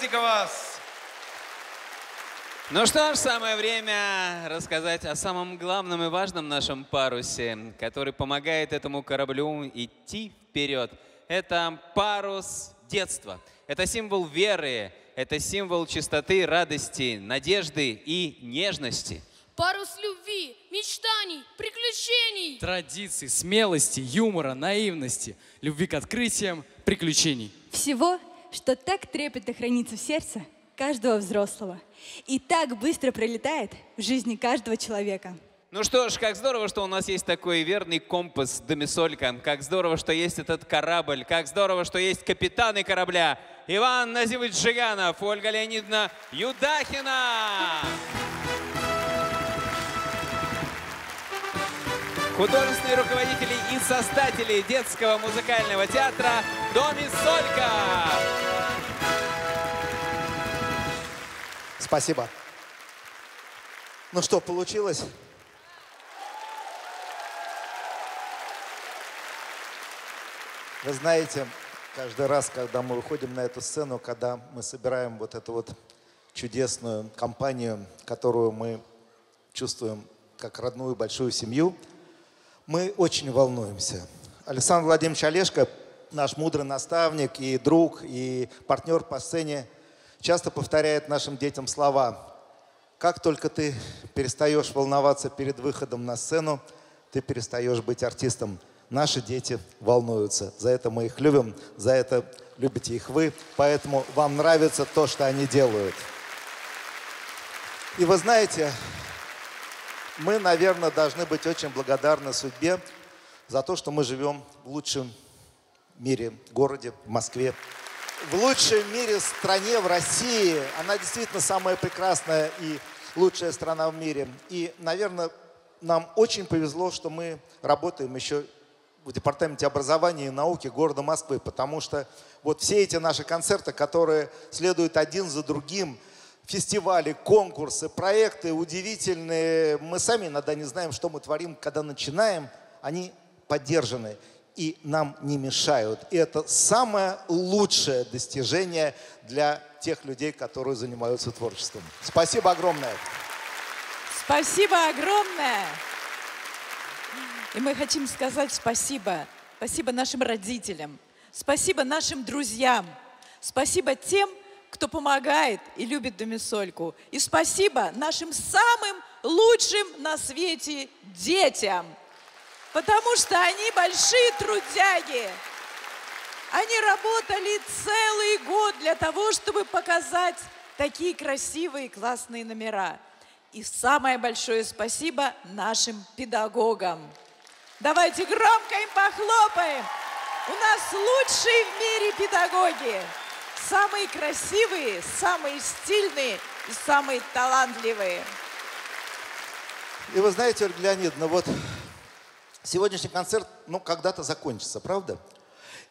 Праздником вас! Ну что ж, самое время рассказать о самом главном и важном нашем парусе, который помогает этому кораблю идти вперед. Это парус детства. Это символ веры, это символ чистоты, радости, надежды и нежности. Парус любви, мечтаний, приключений. Традиций, смелости, юмора, наивности, любви к открытиям, приключений. Всего, что так трепетно хранится в сердце каждого взрослого и так быстро пролетает в жизни каждого человека. Ну что ж, как здорово, что у нас есть такой верный компас Домисолька. Как здорово, что есть этот корабль. Как здорово, что есть капитаны корабля. Иван Назимович Жиганов, Ольга Леонидовна Юдахина. Художественные руководители и создатели детского музыкального театра Домисолька. Спасибо. Ну что, получилось? Вы знаете, каждый раз, когда мы выходим на эту сцену, когда мы собираем вот эту вот чудесную компанию, которую мы чувствуем как родную большую семью, мы очень волнуемся. Александр Владимирович Олешко, наш мудрый наставник и друг, и партнер по сцене, часто повторяет нашим детям слова. Как только ты перестаешь волноваться перед выходом на сцену, ты перестаешь быть артистом. Наши дети волнуются. За это мы их любим, за это любите их вы. Поэтому вам нравится то, что они делают. И вы знаете, мы, наверное, должны быть очень благодарны судьбе за то, что мы живем в лучшем мире городе, в Москве. В лучшем мире стране, в России. Она действительно самая прекрасная и лучшая страна в мире. И, наверное, нам очень повезло, что мы работаем еще в Департаменте образования и науки города Москвы, потому что вот все эти наши концерты, которые следуют один за другим, фестивали, конкурсы, проекты удивительные, мы сами иногда не знаем, что мы творим, когда начинаем, они поддержаны и нам не мешают. И это самое лучшее достижение для тех людей, которые занимаются творчеством. Спасибо огромное. Спасибо огромное. И мы хотим сказать спасибо. Спасибо нашим родителям. Спасибо нашим друзьям. Спасибо тем, кто помогает и любит Домисольку. И спасибо нашим самым лучшим на свете детям. Потому что они большие трудяги. Они работали целый год для того, чтобы показать такие красивые классные номера. И самое большое спасибо нашим педагогам. Давайте громко им похлопаем. У нас лучшие в мире педагоги. Самые красивые, самые стильные и самые талантливые. И вы знаете, Ольга Леонидовна, вот сегодняшний концерт, ну, когда-то закончится, правда?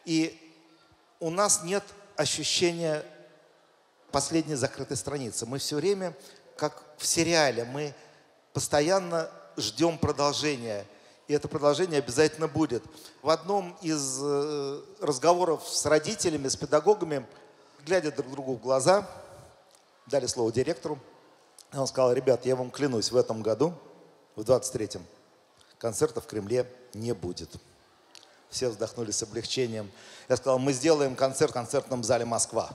И у нас нет ощущения последней закрытой страницы. Мы все время, как в сериале, мы постоянно ждем продолжения. И это продолжение обязательно будет. В одном из э, разговоров с родителями, с педагогами, глядя друг другу в глаза, дали слово директору. И он сказал, ребят, я вам клянусь, в этом году, в 23-м, концерта в Кремле не будет. Все вздохнули с облегчением. Я сказал, мы сделаем концерт в концертном зале «Москва».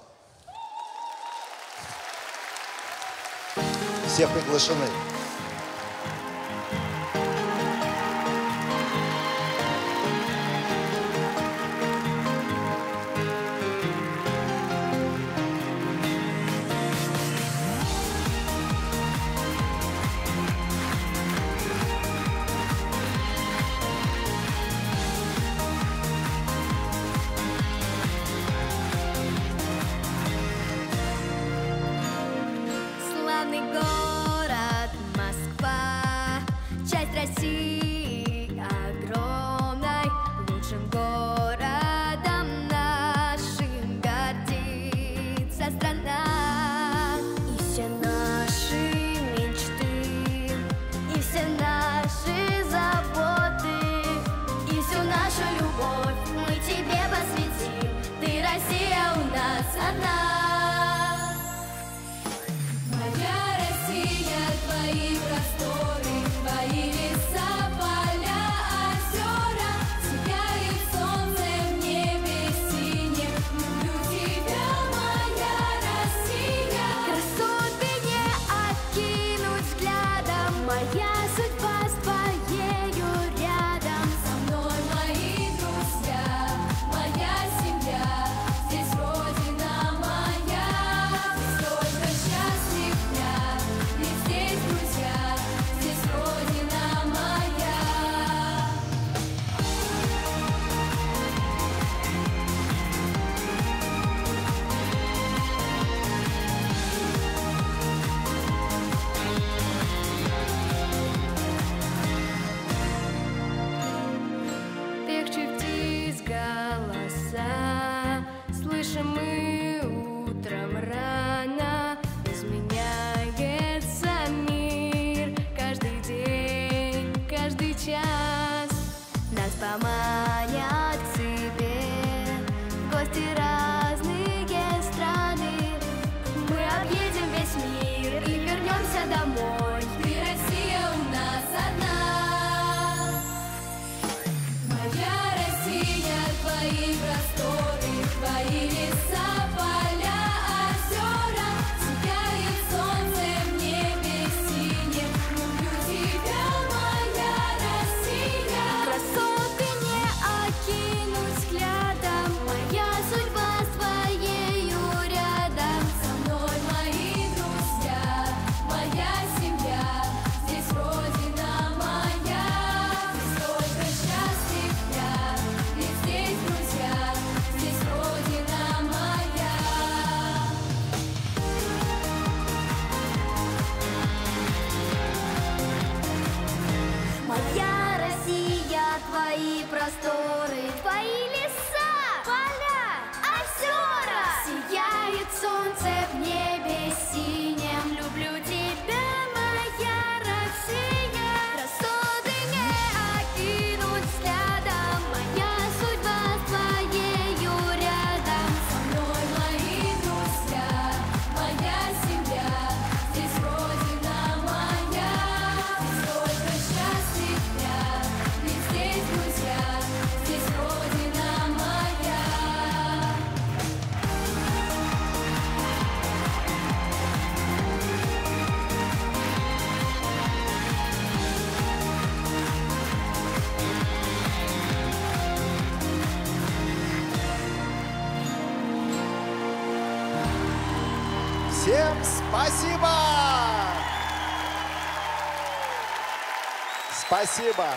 Все приглашены. Спасибо.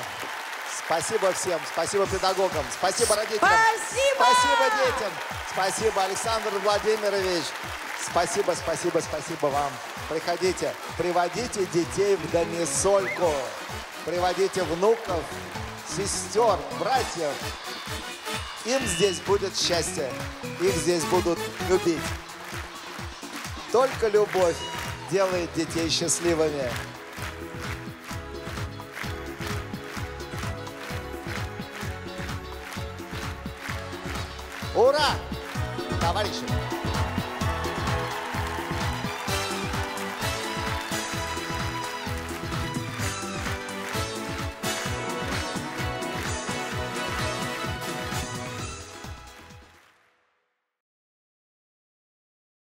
Спасибо всем, спасибо педагогам, спасибо родителям. Спасибо! Спасибо детям, спасибо Александр Владимирович. Спасибо, спасибо, спасибо вам. Приходите, приводите детей в домисольку. Приводите внуков, сестер, братьев. Им здесь будет счастье, их здесь будут любить. Только любовь делает детей счастливыми. amarillo.